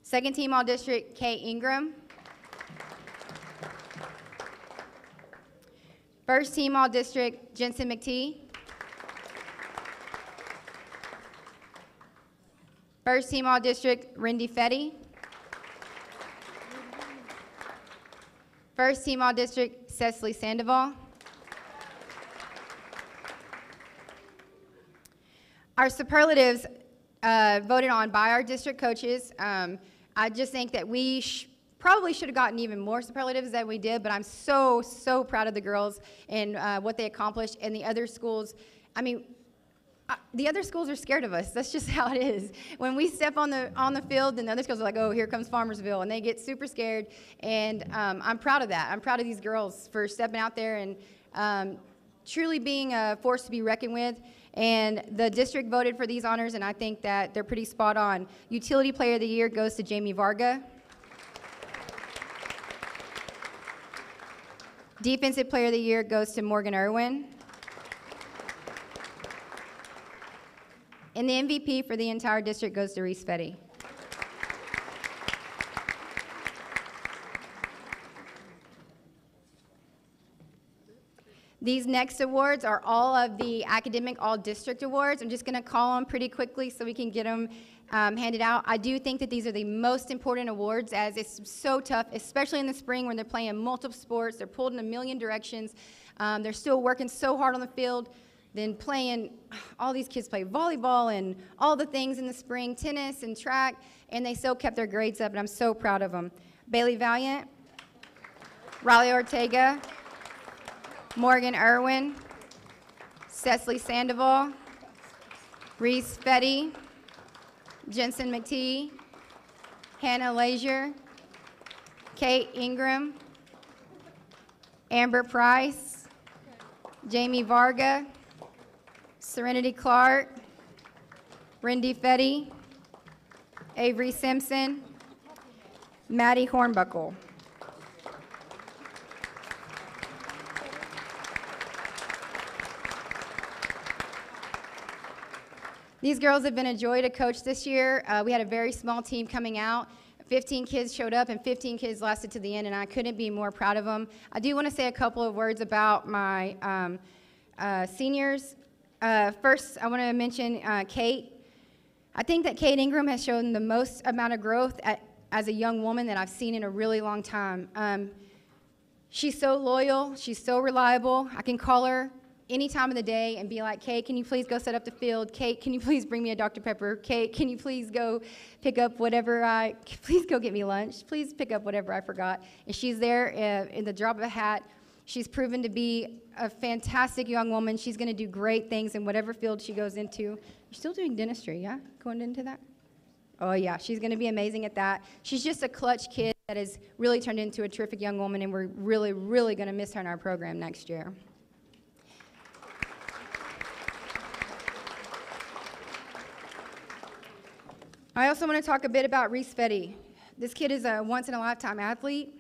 Second team all district, Kate Ingram. First team all district, Jensen McTee. First team all district, Rindy Fetty. First team all district, Cecily Sandoval. Our superlatives uh, voted on by our district coaches. Um, I just think that we sh probably should have gotten even more superlatives than we did, but I'm so, so proud of the girls and uh, what they accomplished and the other schools. I mean, uh, the other schools are scared of us. That's just how it is. When we step on the on the field, then the other schools are like, "Oh, here comes Farmersville," and they get super scared. And um, I'm proud of that. I'm proud of these girls for stepping out there and um, truly being a force to be reckoned with. And the district voted for these honors, and I think that they're pretty spot on. Utility Player of the Year goes to Jamie Varga. Defensive Player of the Year goes to Morgan Irwin. And the MVP for the entire district goes to Reese Fetty. These next awards are all of the academic all district awards. I'm just going to call them pretty quickly so we can get them um, handed out. I do think that these are the most important awards as it's so tough, especially in the spring when they're playing multiple sports. They're pulled in a million directions. Um, they're still working so hard on the field then playing, all these kids play volleyball and all the things in the spring, tennis and track, and they still kept their grades up, and I'm so proud of them. Bailey Valiant, Riley Ortega, Morgan Irwin, Cecily Sandoval, Reese Fetty, Jensen McTee, Hannah Leisure, Kate Ingram, Amber Price, Jamie Varga, Serenity Clark, Rindy Fetty, Avery Simpson, Maddie Hornbuckle. These girls have been a joy to coach this year. Uh, we had a very small team coming out. 15 kids showed up and 15 kids lasted to the end, and I couldn't be more proud of them. I do want to say a couple of words about my um, uh, seniors. Uh, first, I want to mention uh, Kate. I think that Kate Ingram has shown the most amount of growth at, as a young woman that I've seen in a really long time. Um, she's so loyal, she's so reliable. I can call her any time of the day and be like, Kate, can you please go set up the field? Kate, can you please bring me a Dr. Pepper? Kate, can you please go pick up whatever I, please go get me lunch? Please pick up whatever I forgot. And she's there uh, in the drop of a hat. She's proven to be a fantastic young woman. She's going to do great things in whatever field she goes into. You're still doing dentistry, yeah? Going into that? Oh, yeah, she's going to be amazing at that. She's just a clutch kid that has really turned into a terrific young woman, and we're really, really going to miss her in our program next year. I also want to talk a bit about Reese Fetty. This kid is a once in a lifetime athlete.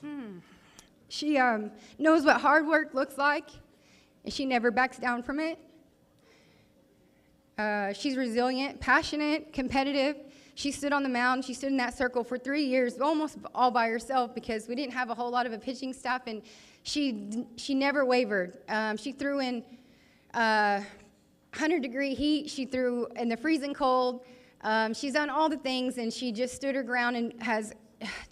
Hmm. She um, knows what hard work looks like, and she never backs down from it. Uh, she's resilient, passionate, competitive. She stood on the mound. She stood in that circle for three years, almost all by herself, because we didn't have a whole lot of a pitching staff, and she she never wavered. Um, she threw in uh, 100 degree heat. She threw in the freezing cold. Um, she's done all the things, and she just stood her ground and has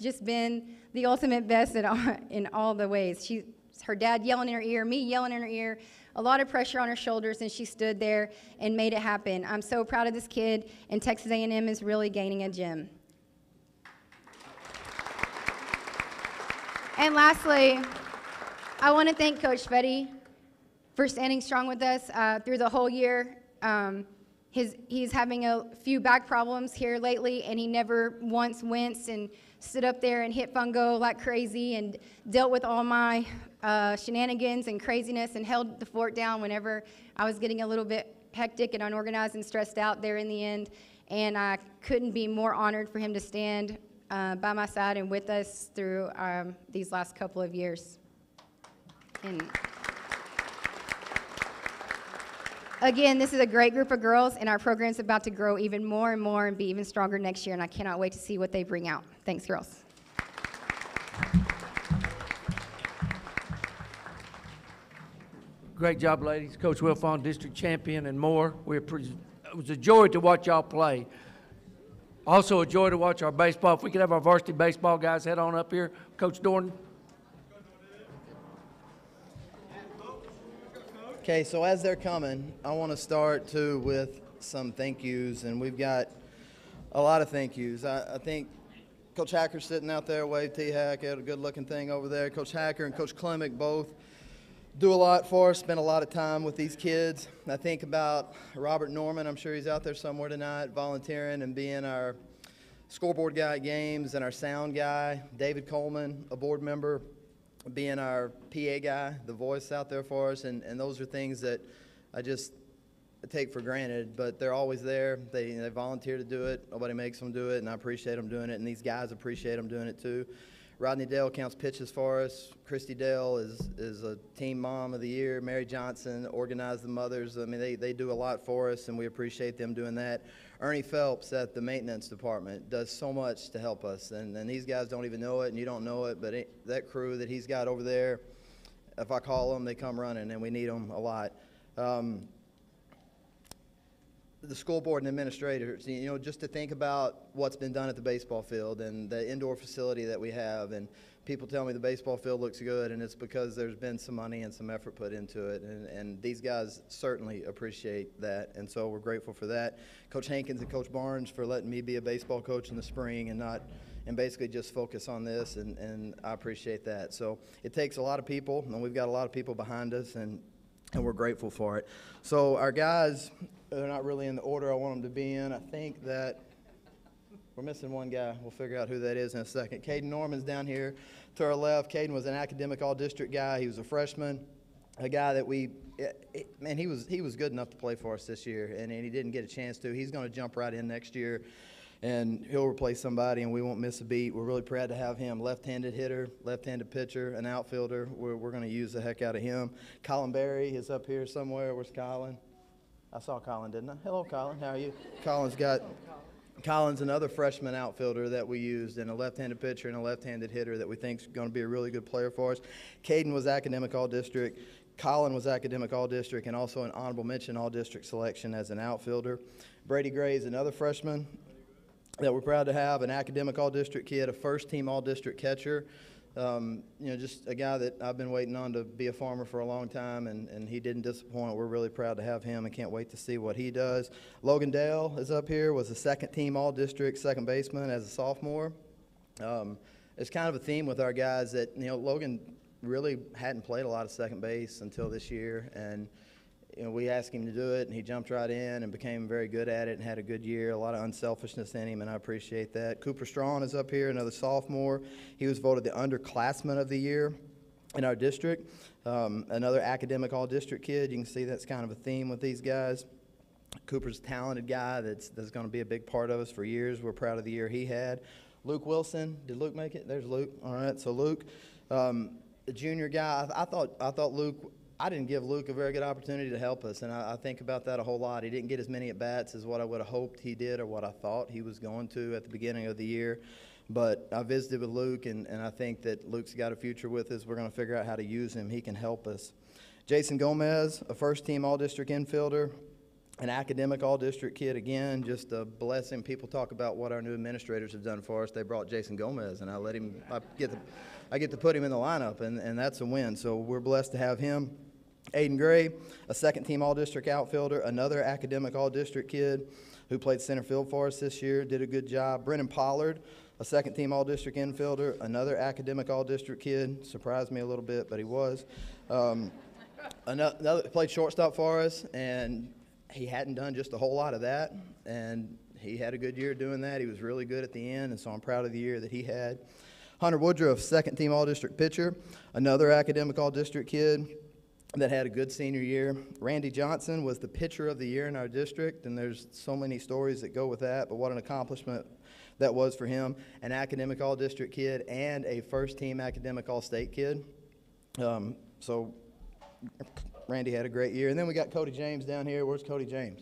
just been the ultimate best all, in all the ways. She, her dad yelling in her ear, me yelling in her ear, a lot of pressure on her shoulders, and she stood there and made it happen. I'm so proud of this kid, and Texas A&M is really gaining a gem. And lastly, I want to thank Coach Fetty for standing strong with us uh, through the whole year. Um, his, he's having a few back problems here lately, and he never once winced and stood up there and hit fungo like crazy and dealt with all my uh, shenanigans and craziness and held the fort down whenever I was getting a little bit hectic and unorganized and stressed out there in the end. And I couldn't be more honored for him to stand uh, by my side and with us through um, these last couple of years. And again, this is a great group of girls, and our program's about to grow even more and more and be even stronger next year, and I cannot wait to see what they bring out. Thanks, girls. Great job, ladies. Coach Wilfong, district champion and more. We it was a joy to watch y'all play. Also a joy to watch our baseball. If we could have our varsity baseball guys head on up here. Coach Dorn. Okay, so as they're coming, I want to start too with some thank yous, and we've got a lot of thank yous. I, I think Coach Hacker's sitting out there, wave T Hack, had a good looking thing over there. Coach Hacker and Coach Klemick both do a lot for us, spend a lot of time with these kids. I think about Robert Norman, I'm sure he's out there somewhere tonight, volunteering and being our scoreboard guy at games and our sound guy. David Coleman, a board member, being our PA guy, the voice out there for us, and, and those are things that I just take for granted, but they're always there. They, they volunteer to do it. Nobody makes them do it, and I appreciate them doing it, and these guys appreciate them doing it too. Rodney Dale counts pitches for us. Christy Dale is, is a team mom of the year. Mary Johnson organized the mothers. I mean, they, they do a lot for us, and we appreciate them doing that. Ernie Phelps at the maintenance department does so much to help us, and, and these guys don't even know it, and you don't know it, but it, that crew that he's got over there, if I call them, they come running, and we need them a lot. Um, the school board and administrators, you know, just to think about what's been done at the baseball field and the indoor facility that we have. And people tell me the baseball field looks good, and it's because there's been some money and some effort put into it. And, and these guys certainly appreciate that. And so we're grateful for that. Coach Hankins and Coach Barnes for letting me be a baseball coach in the spring and not and basically just focus on this and, and I appreciate that. So it takes a lot of people and we've got a lot of people behind us and and we're grateful for it. So our guys, they're not really in the order I want them to be in. I think that We're missing one guy. We'll figure out who that is in a second. Caden Norman's down here to our left. Caden was an academic all-district guy. He was a freshman, a guy that we, man, he was he was good enough to play for us this year, and, and he didn't get a chance to. He's going to jump right in next year, and he'll replace somebody, and we won't miss a beat. We're really proud to have him. Left-handed hitter, left-handed pitcher, an outfielder. We're, we're going to use the heck out of him. Colin Berry is up here somewhere. Where's Colin? I saw Colin, didn't I? Hello, Colin. How are you? Colin's got Colin's another freshman outfielder that we used, and a left-handed pitcher and a left-handed hitter that we think is going to be a really good player for us. Caden was academic all-district. Colin was academic all-district and also an honorable mention all-district selection as an outfielder. Brady Gray is another freshman that we're proud to have, an academic all-district kid, a first-team all-district catcher. Um, you know, just a guy that I've been waiting on to be a farmer for a long time, and, and he didn't disappoint. We're really proud to have him and can't wait to see what he does. Logan Dale is up here, was a second team all district second baseman as a sophomore. Um, it's kind of a theme with our guys that, you know, Logan really hadn't played a lot of second base until this year, and you know, we asked him to do it, and he jumped right in and became very good at it and had a good year. A lot of unselfishness in him, and I appreciate that. Cooper Strawn is up here, another sophomore. He was voted the underclassman of the year in our district. Um, another academic all-district kid. You can see that's kind of a theme with these guys. Cooper's a talented guy that's, that's going to be a big part of us for years. We're proud of the year he had. Luke Wilson, did Luke make it? There's Luke. All right, so Luke, um, the junior guy. I, I thought I thought Luke I didn't give Luke a very good opportunity to help us, and I, I, think about that a whole lot. He didn't get as many at bats as what I would have hoped he did or what I thought he was going to at the beginning of the year. But I visited with Luke, and, and I think that Luke's got a future with us. We're going to figure out how to use him. He can help us. Jason Gomez, a first team All District infielder, an academic All District kid, again, just a blessing. People talk about what our new administrators have done for us. They brought Jason Gomez, and I let him, I get, the, I get to put him in the lineup, and, and that's a win. So we're blessed to have him. Aiden Gray, a second team All District outfielder, another academic All District kid who played center field for us this year, did a good job. Brennan Pollard, a second team All District infielder, another academic All District kid. Surprised me a little bit, but he was. Um, another played shortstop for us, and he hadn't done just a whole lot of that. And he had a good year doing that. He was really good at the end, and so I'm proud of the year that he had. Hunter Woodruff, second team All District pitcher, another academic All District kid that had a good senior year. Randy Johnson was the pitcher of the year in our district, and there's so many stories that go with that, but what an accomplishment that was for him. An academic all district kid and a first team academic all state kid. Um, so Randy had a great year. And then we got Cody James down here. Where's Cody James?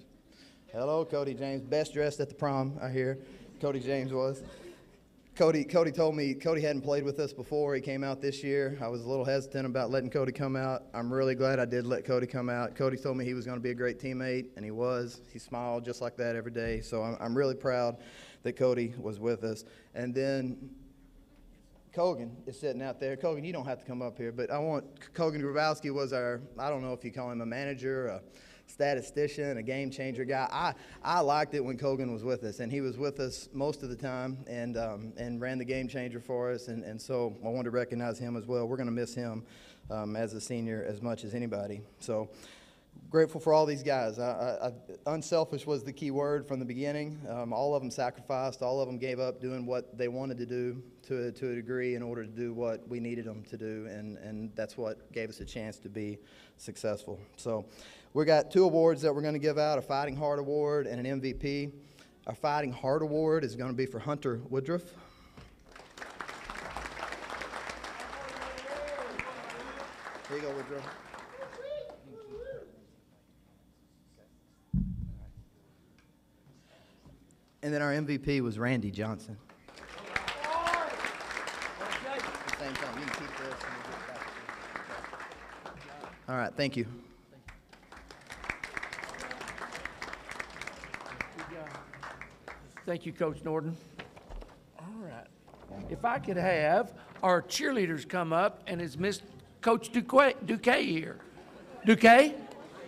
Hello, Cody James. Best dressed at the prom, I hear. Cody James was. Cody, Cody told me Cody hadn't played with us before. He came out this year. I was a little hesitant about letting Cody come out. I'm really glad I did let Cody come out. Cody told me he was going to be a great teammate, and he was. He smiled just like that every day. So I'm, I'm really proud that Cody was with us. And then Kogan is sitting out there. Kogan, you don't have to come up here, but I want Kogan Grabowski was our, I don't know if you call him a manager, a statistician, a game changer guy. I, I liked it when Kogan was with us, and he was with us most of the time and, um, and ran the game changer for us. And, and so I wanted to recognize him as well. We're going to miss him um, as a senior as much as anybody. So grateful for all these guys. I, I, unselfish was the key word from the beginning. Um, all of them sacrificed. All of them gave up doing what they wanted to do to a, to a degree in order to do what we needed them to do, and, and that's what gave us a chance to be successful. So we got two awards that we're going to give out, a Fighting Heart Award and an MVP. Our Fighting Heart Award is going to be for Hunter Woodruff. Here you go, Woodruff. And then our MVP was Randy Johnson. All right, thank you. Thank you, Coach Norton. All right. If I could have our cheerleaders come up, and is Miss Coach Duque, Duque here? Duque?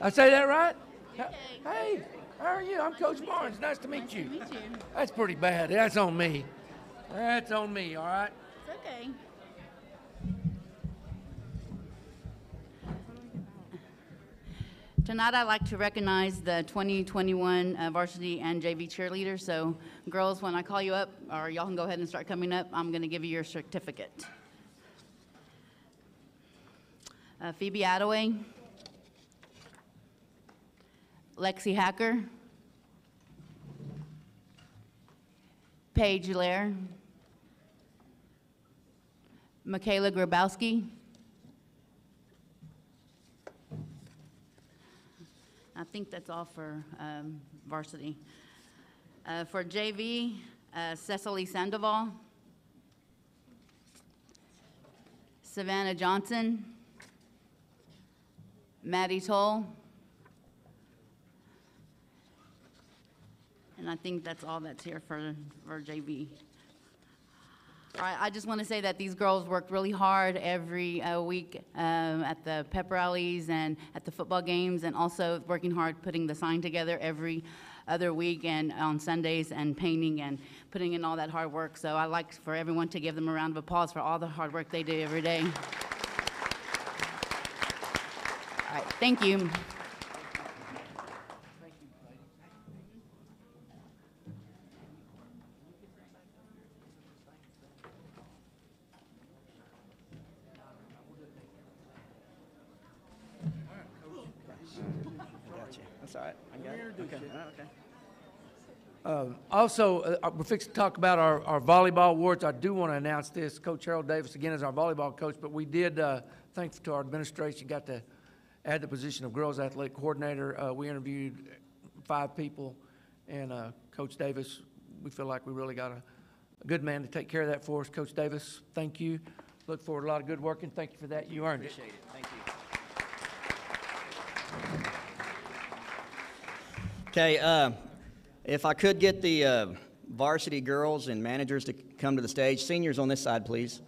I say that right? Hey, how are you? I'm Coach Barnes. Nice to meet you. Nice to meet you. That's pretty bad. That's on me. That's on me, all right? It's okay. Tonight, I'd like to recognize the 2021 uh, varsity and JV cheerleaders. So, girls, when I call you up, or y'all can go ahead and start coming up, I'm going to give you your certificate. Uh, Phoebe Attaway, Lexi Hacker, Paige Lair, Michaela Grabowski, I think that's all for um, varsity. Uh, For JV, uh, Cecily Sandoval, Savannah Johnson, Maddie Toll, and I think that's all that's here for, for JV. Right, I just want to say that these girls worked really hard every uh, week um, at the pep rallies and at the football games, and also working hard putting the sign together every other week and on Sundays and painting and putting in all that hard work. So I like for everyone to give them a round of applause for all the hard work they do every day. All right, thank you. Gotcha. That's all right. I got it. Okay. all right, okay. Um, Also, uh, we're fixing to talk about our, our volleyball awards. I do want to announce this. Coach Harold Davis, again, is our volleyball coach, but we did, uh, thanks to our administration, got to add the position of girls athletic coordinator. Uh, We interviewed five people, and uh, Coach Davis, we feel like we really got a, a good man to take care of that for us. Coach Davis, thank you. Look forward to a lot of good work, and thank you for that. You earned it. Appreciate it. Thank you. Okay, uh, if I could get the uh, varsity girls and managers to come to the stage. Seniors on this side, please.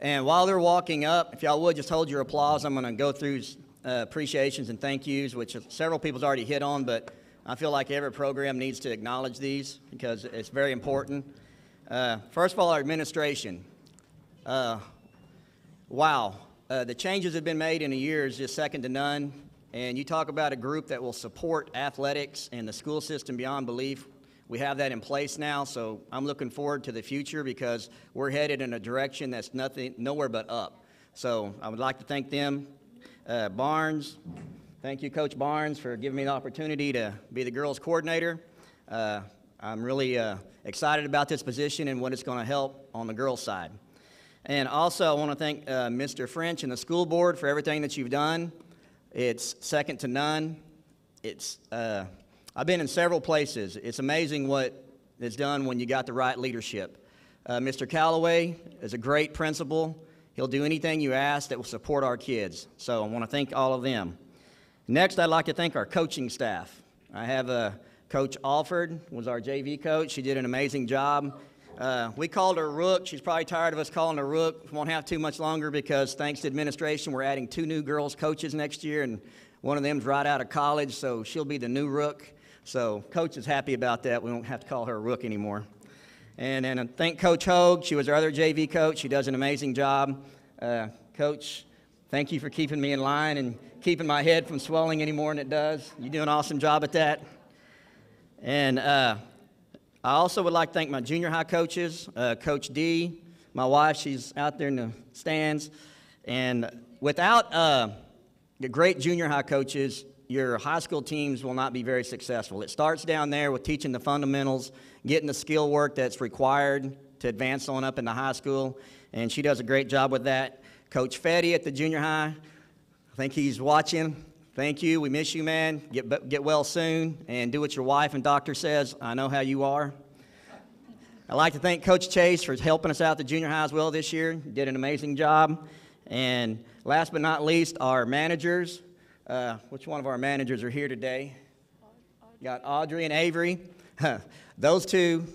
And while they're walking up, if y'all would just hold your applause, I'm going to go through uh, appreciations and thank yous, which several people's already hit on, but I feel like every program needs to acknowledge these because it's very important. Uh, first of all, our administration. Uh, wow, uh, the changes that have been made in a year is just second to none. And you talk about a group that will support athletics and the school system beyond belief. We have that in place now, so I'm looking forward to the future because we're headed in a direction that's nothing, nowhere but up. So I would like to thank them. Uh, Barnes, thank you, Coach Barnes, for giving me the opportunity to be the girls' coordinator. Uh, I'm really uh, excited about this position and what it's going to help on the girls' side. And also, I want to thank uh, Mr. French and the school board for everything that you've done. It's second to none. It's, uh, I've been in several places. It's amazing what is done when you got the right leadership. Uh, Mr. Calloway is a great principal. He'll do anything you ask that will support our kids. So I want to thank all of them. Next, I'd like to thank our coaching staff. I have uh, Coach Alford was our JV coach. She did an amazing job. Uh, we called her Rook. She's probably tired of us calling her Rook. We Won't have too much longer because thanks to administration, we're adding two new girls coaches next year, and one of them's right out of college, so she'll be the new Rook. So coach is happy about that. We won't have to call her Rook anymore. And then uh, thank Coach Hogue. She was our other JV coach. She does an amazing job. Uh, coach, thank you for keeping me in line and keeping my head from swelling any more than it does. You do an awesome job at that. And uh, I also would like to thank my junior high coaches, uh, Coach D, my wife, she's out there in the stands. And without uh, the great junior high coaches, your high school teams will not be very successful. It starts down there with teaching the fundamentals, getting the skill work that's required to advance on up into high school, and she does a great job with that. Coach Fetty at the junior high, I think he's watching. Thank you. We miss you, man. Get, get well soon and do what your wife and doctor says. I know how you are. I'd like to thank Coach Chase for helping us out the junior high as well this year. He did an amazing job. And last but not least, our managers. Uh, which one of our managers are here today? Got Audrey and Avery. Those two,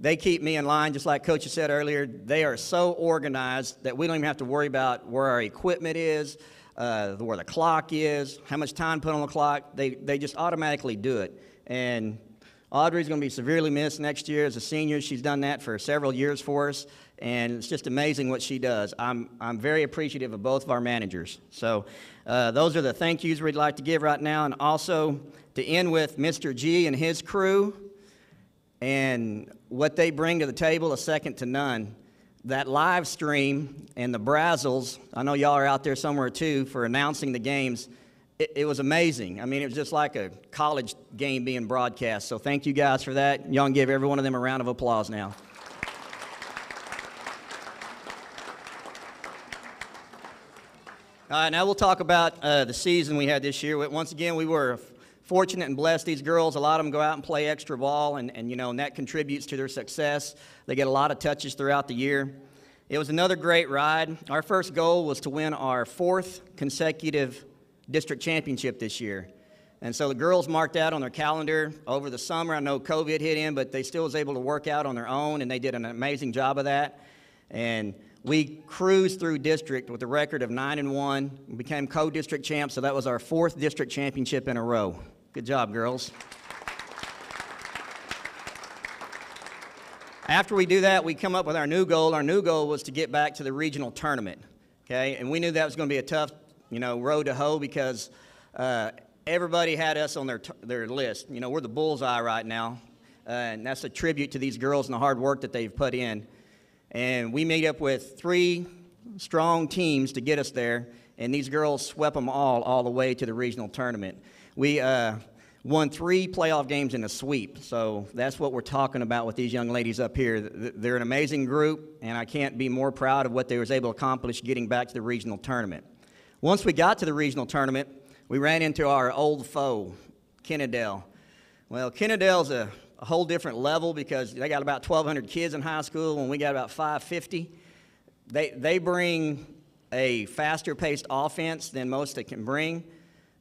they keep me in line, just like Coach said earlier. They are so organized that we don't even have to worry about where our equipment is, uh, where the clock is, how much time put on the clock. They, they just automatically do it. And Audrey's going to be severely missed next year as a senior. She's done that for several years for us. and it's just amazing what she does. I'm, I'm very appreciative of both of our managers. So uh, those are the thank yous we'd like to give right now, and also to end with Mr. G and his crew and what they bring to the table is second to none. That live stream and the Brazzles, I know y'all are out there somewhere too for announcing the games. It, it, was amazing. I mean, it was just like a college game being broadcast. So thank you guys for that. Y'all can give every one of them a round of applause now. All right, now we'll talk about uh, the season we had this year. Once again, we were fortunate and blessed. These girls, a lot of them go out and play extra ball, and, and you know, and that contributes to their success. They get a lot of touches throughout the year. It was another great ride. Our first goal was to win our fourth consecutive district championship this year. And so the girls marked out on their calendar over the summer. I know COVID hit in, but they still was able to work out on their own, and they did an amazing job of that. And we cruised through district with a record of nine and one. We became co-district champs, so that was our fourth district championship in a row. Good job, girls. After we do that, we come up with our new goal. Our new goal was to get back to the regional tournament. Okay, and we knew that was going to be a tough, you know, road to hoe because uh, everybody had us on their their list. You know, we're the bullseye right now, uh, and that's a tribute to these girls and the hard work that they've put in. And we made up with three strong teams to get us there, and these girls swept them all all the way to the regional tournament. We uh, won three playoff games in a sweep, so that's what we're talking about with these young ladies up here. They're an amazing group, and I can't be more proud of what they was able to accomplish getting back to the regional tournament. Once we got to the regional tournament, we ran into our old foe, Kennedale. Well, Kennedale's a a whole different level because they got about 1,200 kids in high school when we got about 550. They, they bring a faster paced offense than most that can bring.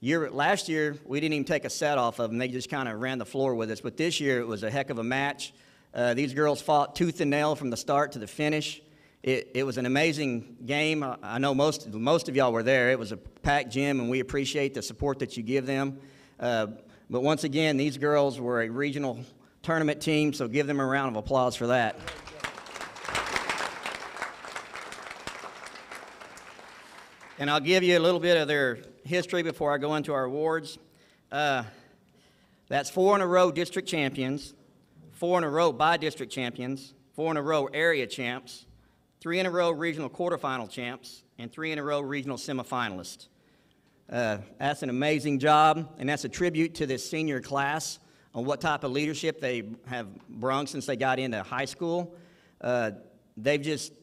Year, last year, we didn't even take a set off of them. They just kind of ran the floor with us. But this year, it was a heck of a match. Uh, these girls fought tooth and nail from the start to the finish. It, it was an amazing game. I know most, most of y'all were there. It was a packed gym, and we appreciate the support that you give them. Uh, but once again, these girls were a regional tournament team, so give them a round of applause for that. And I'll give you a little bit of their history before I go into our awards. Uh, that's four in a row district champions, four in a row by district champions, four in a row area champs, three in a row regional quarterfinal champs, and three in a row regional semifinalists. Uh, that's an amazing job, and that's a tribute to this senior class on what type of leadership they have brung since they got into high school. Uh, they've just,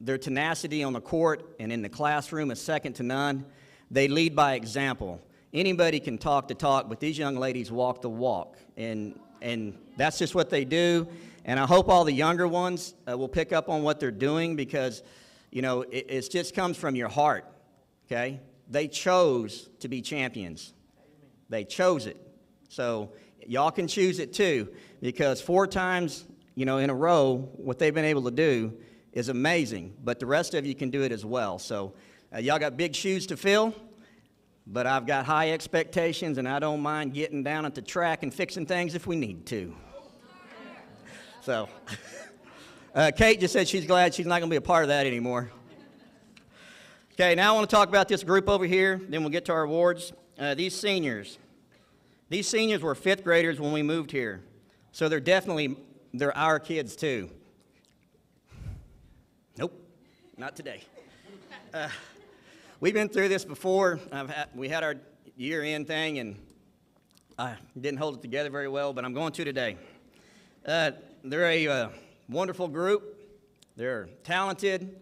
their tenacity on the court and in the classroom is second to none. They lead by example. Anybody can talk the talk, but these young ladies walk the walk. And, and that's just what they do. And I hope all the younger ones uh, will pick up on what they're doing because, you know, it, it just comes from your heart, okay? They chose to be champions. They chose it. So y'all can choose it too, because four times, you know, in a row, what they've been able to do is amazing. But the rest of you can do it as well. So uh, y'all got big shoes to fill, but I've got high expectations, and I don't mind getting down at the track and fixing things if we need to. So, uh, Kate just said she's glad she's not going to be a part of that anymore. Okay, now I want to talk about this group over here, then we'll get to our awards. Uh, these seniors. These seniors were fifth graders when we moved here, so they're definitely, they're our kids too. Nope, not today. Uh, we've been through this before. Had, we had our year-end thing, and I didn't hold it together very well, but I'm going to today. Uh, they're a uh, wonderful group. They're talented,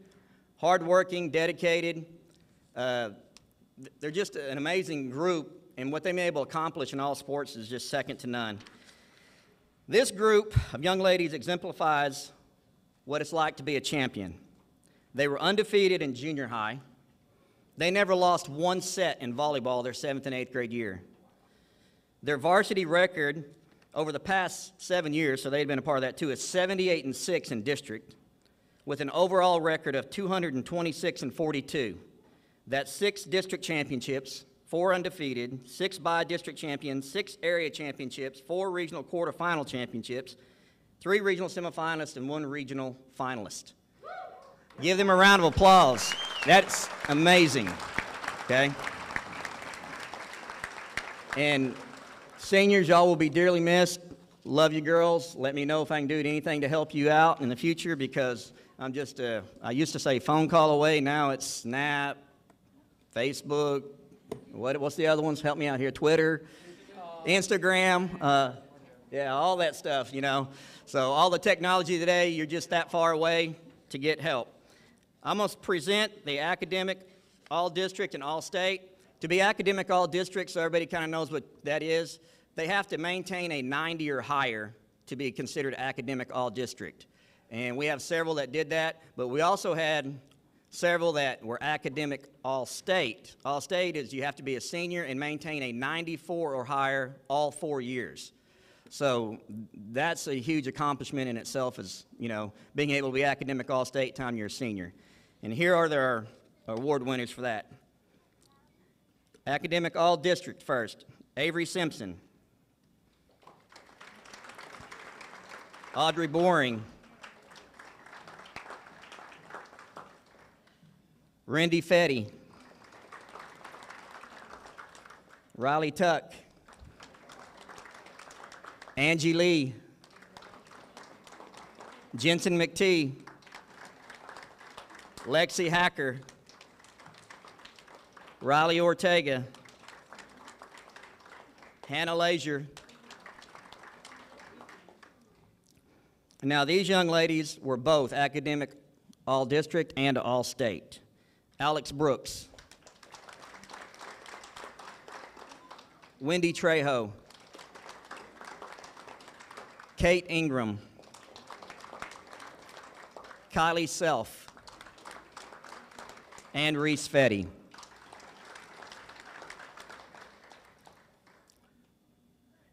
hardworking, dedicated. Uh, they're just an amazing group and what they may be able to accomplish in all sports is just second to none. This group of young ladies exemplifies what it's like to be a champion. They were undefeated in junior high. They never lost one set in volleyball their seventh and eighth grade year. Their varsity record over the past seven years, so they'd been a part of that too, is 78 and 6 in district, with an overall record of 226 and 42. That's six district championships, four undefeated, six by district champions, six area championships, four regional quarterfinal championships, three regional semifinalists, and one regional finalist. Give them a round of applause. That's amazing. Okay? And seniors, y'all will be dearly missed. Love you girls. Let me know if I can do anything to help you out in the future because I'm just, uh, I used to say phone call away. Now it's Snap, Facebook. What, what's the other ones? Help me out here. Twitter, Instagram. Uh, yeah, all that stuff, you know. So all the technology today, you're just that far away to get help. Going to present the academic all district and all state. To be academic all district, so everybody kind of knows what that is, they have to maintain a 90 or higher to be considered academic all district. And we have several that did that, but we also had several that were academic all state. All state is you have to be a senior and maintain a 94 or higher all four years. So that's a huge accomplishment in itself as, you know, being able to be academic all state time you're a senior. And here are their award winners for that. Academic all district first, Avery Simpson. Audrey Boring. Randy Fetty. Riley Tuck. Angie Lee. Jensen McTee. Lexi Hacker. Riley Ortega. Hannah Lazier. Now, these young ladies were both academic all district and all state. Alex Brooks. Wendy Trejo. Kate Ingram. Kylie Self. And Reese Fetty.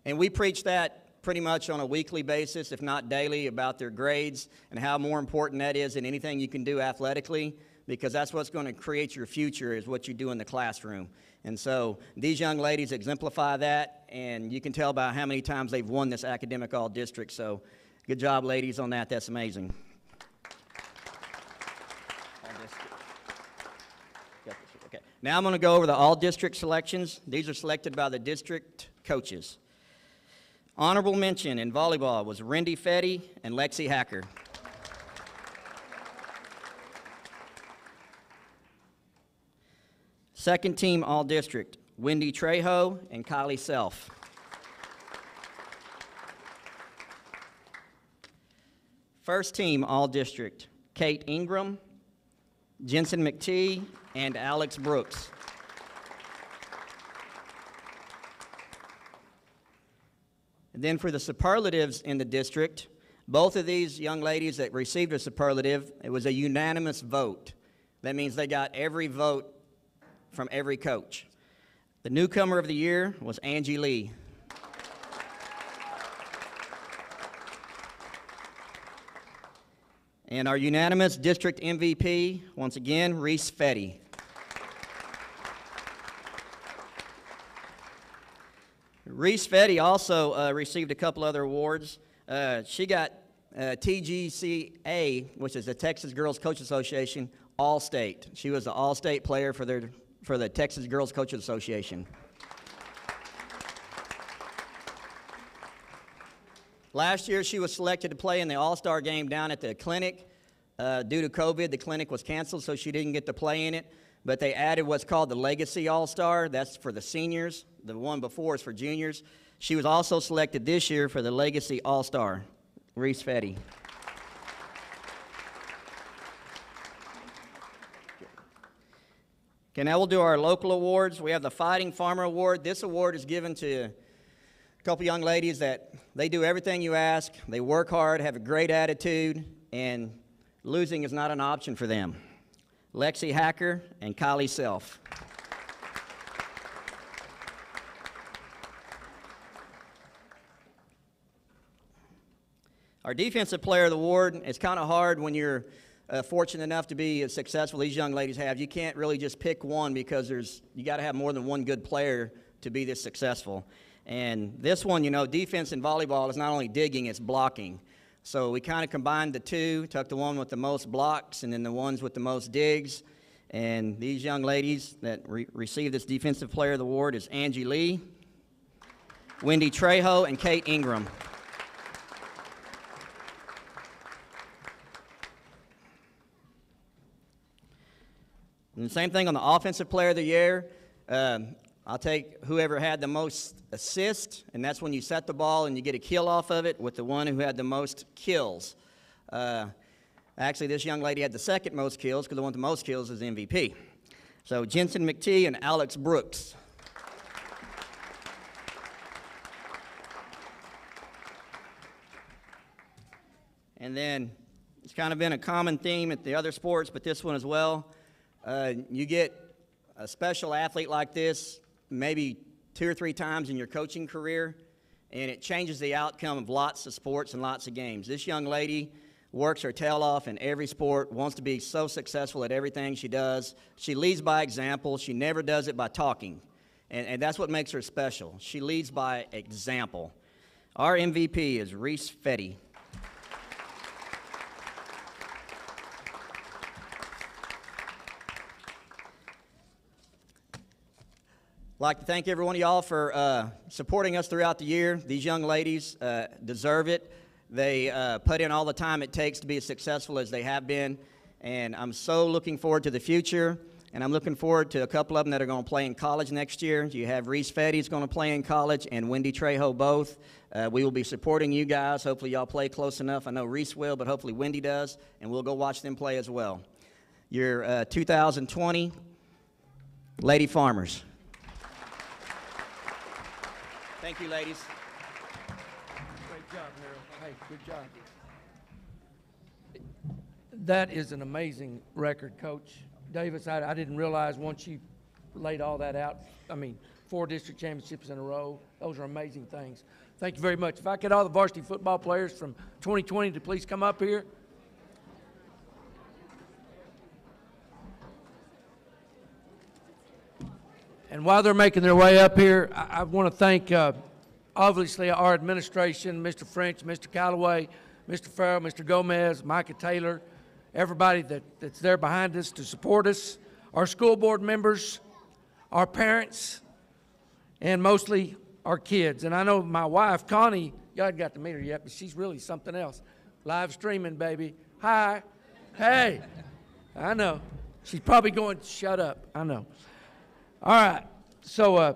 And we preach that pretty much on a weekly basis, if not daily, about their grades and how more important that is than anything you can do athletically, because that's what's going to create your future is what you do in the classroom. And so these young ladies exemplify that, and you can tell by how many times they've won this academic all district. So good job, ladies, on that. That's amazing. Okay. Now I'm going to go over the all district selections. These are selected by the district coaches. Honorable mention in volleyball was Randy Fetty and Lexi Hacker. Second team all district, Wendy Trejo and Kylie Self. First team all district, Kate Ingram, Jensen McTee, and Alex Brooks. And then for the superlatives in the district, both of these young ladies that received a superlative, it was a unanimous vote. That means they got every vote from every coach. The newcomer of the year was Angie Lee. And our unanimous district MVP, once again, Reese Fetty. Reese Fetty also uh, received a couple other awards. Uh, she got uh, TGCA, which is the Texas Girls Coach Association, All State. She was the All State player for, their, for the Texas Girls Coaches Association. Last year, she was selected to play in the All Star game down at the clinic. Uh, due to COVID, the clinic was canceled, so she didn't get to play in it. But they added what's called the Legacy All Star. That's for the seniors. The one before is for juniors. She was also selected this year for the Legacy All Star, Reese Fetty. Okay, now we'll do our local awards. We have the Fighting Farmer Award. This award is given to couple young ladies that they do everything you ask, they work hard, have a great attitude, and losing is not an option for them. Lexi Hacker and Kylie Self. Our Defensive Player of the Award, it's kind of hard when you're uh, fortunate enough to be as successful these young ladies have. You can't really just pick one because there's you got to have more than one good player to be this successful. And this one, you know, defense in volleyball is not only digging, it's blocking. So we kind of combined the two, took the one with the most blocks and then the ones with the most digs. And these young ladies that re- received this Defensive Player of the Award is Angie Lee, Wendy Trejo, and Kate Ingram. And the same thing on the Offensive Player of the Year. Um, I'll take whoever had the most assists, and that's when you set the ball and you get a kill off of it with the one who had the most kills. Uh, actually, this young lady had the second most kills because the one with the most kills is MVP. So Jensen McTee and Alex Brooks. And then it's kind of been a common theme at the other sports, but this one as well. Uh, you get a special athlete like this maybe two or three times in your coaching career, and it changes the outcome of lots of sports and lots of games. This young lady works her tail off in every sport, wants to be so successful at everything she does. She leads by example, she never does it by talking. And, and that's what makes her special. She leads by example. Our MVP is Reese Fetty. Like to thank every one of y'all for uh, supporting us throughout the year. These young ladies uh, deserve it. They uh, put in all the time it takes to be as successful as they have been. And I'm so looking forward to the future. And I'm looking forward to a couple of them that are going to play in college next year. You have Reese Fetty's going to play in college and Wendy Trejo both. Uh, we will be supporting you guys. Hopefully, y'all play close enough. I know Reese will, but hopefully, Wendy does. And we'll go watch them play as well. Your uh, 2020 Lady Farmers. Thank you, ladies. Great job, Harold. Hey, good job. That is an amazing record, Coach Davis. I, I didn't realize once you laid all that out, I mean, four district championships in a row, those are amazing things. Thank you very much. If I could all the varsity football players from 2020 to please come up here. And while they're making their way up here, I, I want to thank uh, obviously our administration, Mr. French, Mr. Callaway, Mr. Farrell, Mr. Gomez, Micah Taylor, everybody that, that's there behind us to support us, our school board members, our parents, and mostly our kids. And I know my wife, Connie, y'all got to meet her yet, but she's really something else. Live streaming, baby. Hi. Hey. I know. She's probably going, shut up. I know. All right. So, uh,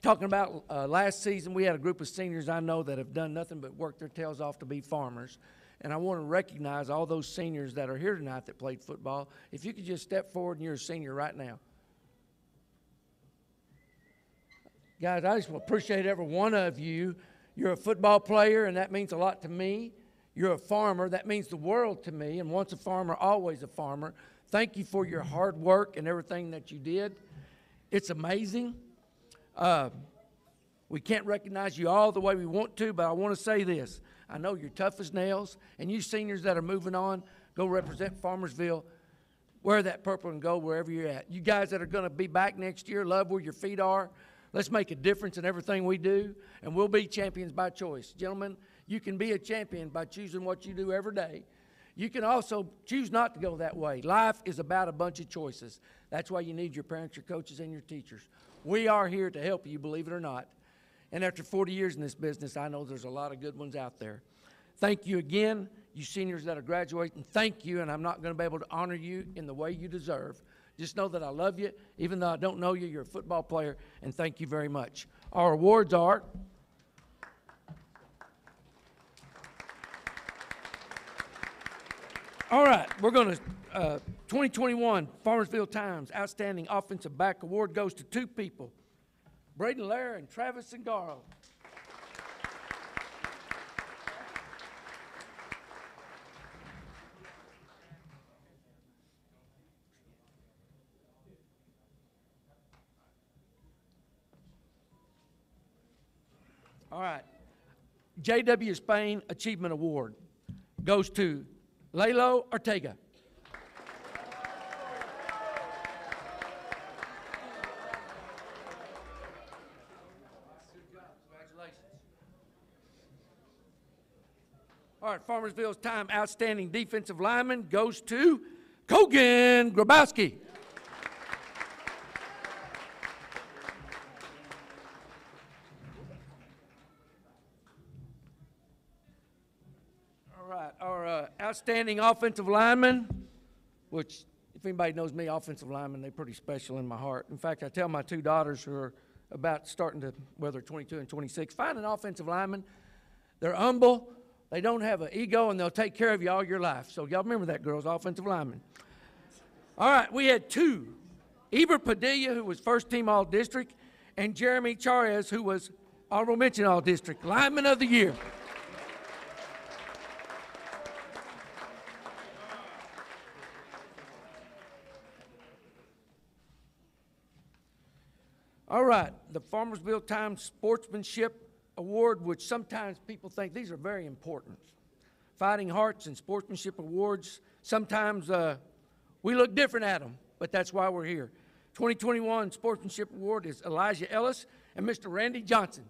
talking about uh, last season, we had a group of seniors I know that have done nothing but work their tails off to be farmers. And I want to recognize all those seniors that are here tonight that played football. If you could just step forward and you're a senior right now. Guys, I just appreciate every one of you. You're a football player, and that means a lot to me. You're a farmer, that means the world to me. And once a farmer, always a farmer. Thank you for your hard work and everything that you did. It's amazing. Uh, we can't recognize you all the way we want to, but I want to say this. I know you're tough as nails, and you seniors that are moving on, go represent Farmersville. Wear that purple and gold wherever you're at. You guys that are going to be back next year, love where your feet are. Let's make a difference in everything we do, and we'll be champions by choice. Gentlemen, you can be a champion by choosing what you do every day. You can also choose not to go that way. Life is about a bunch of choices. That's why you need your parents, your coaches, and your teachers. We are here to help you, believe it or not. And after 40 years in this business, I know there's a lot of good ones out there. Thank you again, you seniors that are graduating. Thank you, and I'm not going to be able to honor you in the way you deserve. Just know that I love you. Even though I don't know you, you're a football player, and thank you very much. Our awards are All right, we're going to, uh, 2021 Farmersville Times Outstanding Offensive Back Award goes to two people, Braden Lair and Travis Zingaro. All right. J.W. Spain Achievement Award goes to Lalo Ortega. All right, Farmersville Times outstanding defensive lineman goes to Kogan Grabowski. All right, our uh, outstanding offensive lineman, which, if anybody knows me, offensive linemen, they're pretty special in my heart. In fact, I tell my two daughters who are about starting to, well, they're 22 and 26, find an offensive lineman. They're humble, they don't have an ego, and they'll take care of you all your life. So, y'all remember that, girls, offensive lineman. All right, we had two Eber Padilla, who was first team All District, and Jeremy Charez, who was honorable mention All District, lineman of the year. All right, the Farmersville Times Sportsmanship Award, which sometimes people think these are very important. Fighting Hearts and Sportsmanship Awards, sometimes uh, we look different at them, but that's why we're here. 2021 Sportsmanship Award is Elijah Ellis and Mr. Randy Johnson.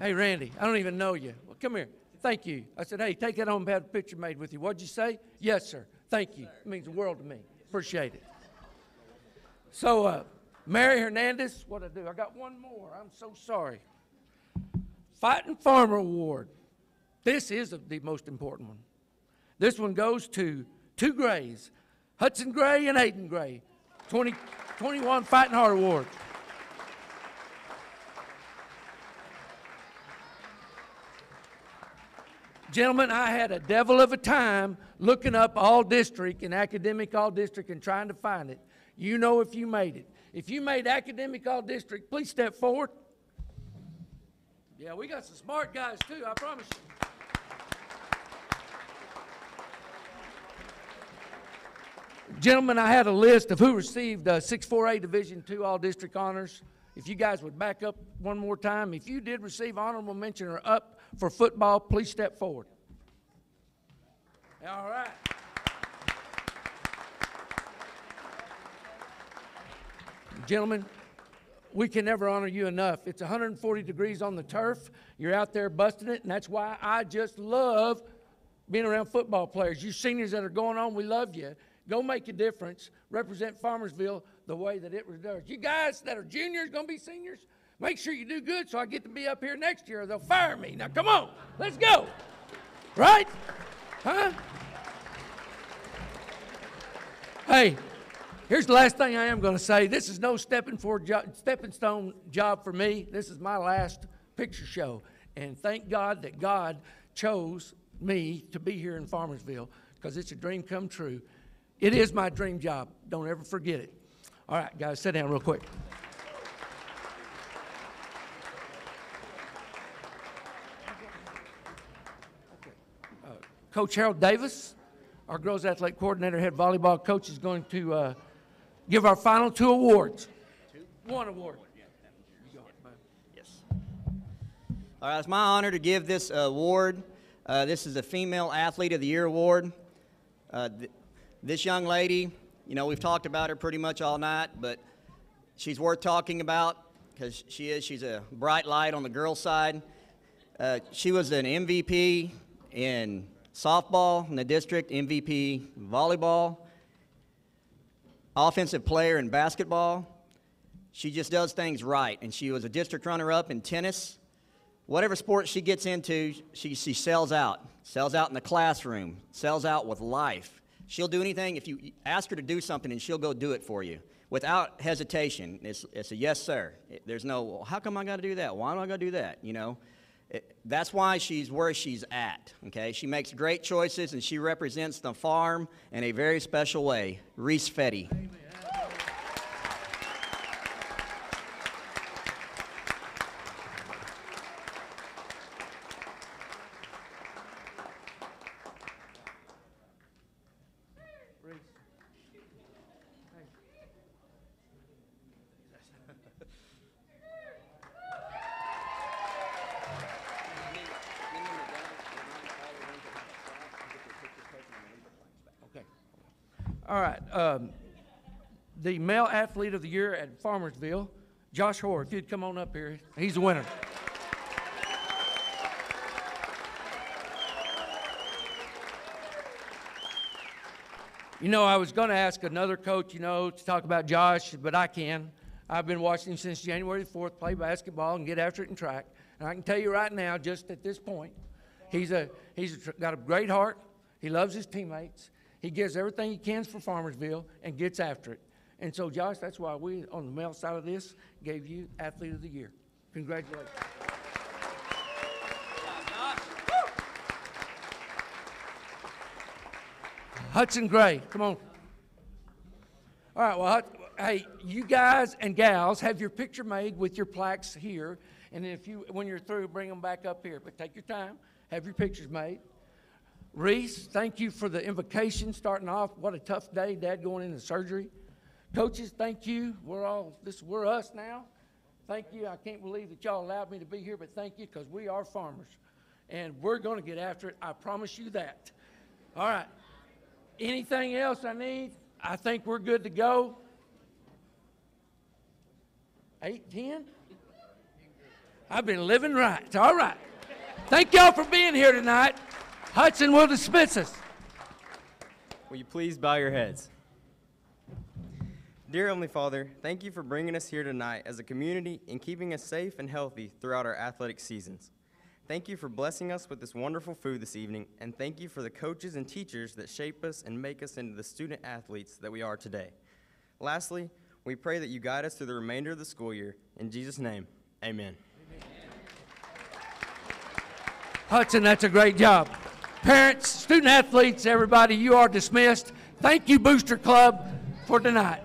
Hey, Randy, I don't even know you. Well, come here. Thank you. I said, hey, take that home and have a picture made with you. What'd you say? Yes, sir. Thank you. It means the world to me. Appreciate it. So, uh, Mary Hernandez, what I do? I got one more. I'm so sorry. Fighting Farmer Award. This is the most important one. This one goes to two Grays, Hudson Gray and Aiden Gray. 20, 21 Fighting Heart Award. Gentlemen, I had a devil of a time looking up all district and academic all district and trying to find it. You know if you made it. If you made academic all district, please step forward. Yeah, we got some smart guys too, I promise you. Gentlemen, I had a list of who received uh, 648 Division II All District honors. If you guys would back up one more time, if you did receive honorable mention or up for football, please step forward. All right. Gentlemen, we can never honor you enough. It's 140 degrees on the turf. You're out there busting it, and that's why I just love being around football players. You seniors that are going on, we love you. Go make a difference. Represent Farmersville the way that it was. You guys that are juniors, going to be seniors, make sure you do good so I get to be up here next year or they'll fire me. Now, come on, let's go. Right? Huh? Hey, here's the last thing I am going to say. This is no stepping, for jo- stepping stone job for me. This is my last picture show. And thank God that God chose me to be here in Farmersville because it's a dream come true. It is my dream job. Don't ever forget it. All right, guys, sit down real quick. Coach Harold Davis, our girls athletic coordinator, head volleyball coach, is going to uh, give our final two awards. One award. Yes. All right, it's my honor to give this award. Uh, this is the Female Athlete of the Year award. Uh, th- this young lady, you know, we've talked about her pretty much all night, but she's worth talking about because she is. She's a bright light on the girls' side. Uh, she was an MVP in softball in the district, MVP volleyball, offensive player in basketball. She just does things right, and she was a district runner-up in tennis. Whatever sport she gets into, she, she sells out. Sells out in the classroom. Sells out with life. She'll do anything. If you ask her to do something, and she'll go do it for you without hesitation. It's, it's a yes, sir. There's no, well, how come I got to do that? Why am I going to do that? You know, it, that's why she's where she's at. Okay, she makes great choices, and she represents the farm in a very special way. Reese Fetty. Okay. All right. Um, the male athlete of the year at Farmersville Josh Hoare, if you'd come on up here, he's the winner. You know, I was going to ask another coach, you know, to talk about Josh, but I can. I've been watching him since January 4th play basketball and get after it in track. And I can tell you right now, just at this point, he's, a, he's got a great heart. He loves his teammates. He gives everything he can for Farmersville and gets after it. And so, Josh, that's why we, on the male side of this, gave you Athlete of the Year. Congratulations. Hudson Gray, come on. All right, well, hey, you guys and gals have your picture made with your plaques here. And if you, when you're through, bring them back up here. But take your time, have your pictures made. Reese, thank you for the invocation starting off. What a tough day, Dad going into surgery. Coaches, thank you. We're all this. We're us now. Thank you. I can't believe that y'all allowed me to be here, but thank you because we are farmers, and we're going to get after it. I promise you that. All right. Anything else I need? I think we're good to go. Eight, ten? I've been living right. All right. Thank y'all for being here tonight. Hudson will dismiss us. Will you please bow your heads? Dear Heavenly Father, thank you for bringing us here tonight as a community and keeping us safe and healthy throughout our athletic seasons. Thank you for blessing us with this wonderful food this evening, and thank you for the coaches and teachers that shape us and make us into the student athletes that we are today. Lastly, we pray that you guide us through the remainder of the school year. In Jesus' name, amen. Hudson, that's a great job. Parents, student athletes, everybody, you are dismissed. Thank you, Booster Club, for tonight.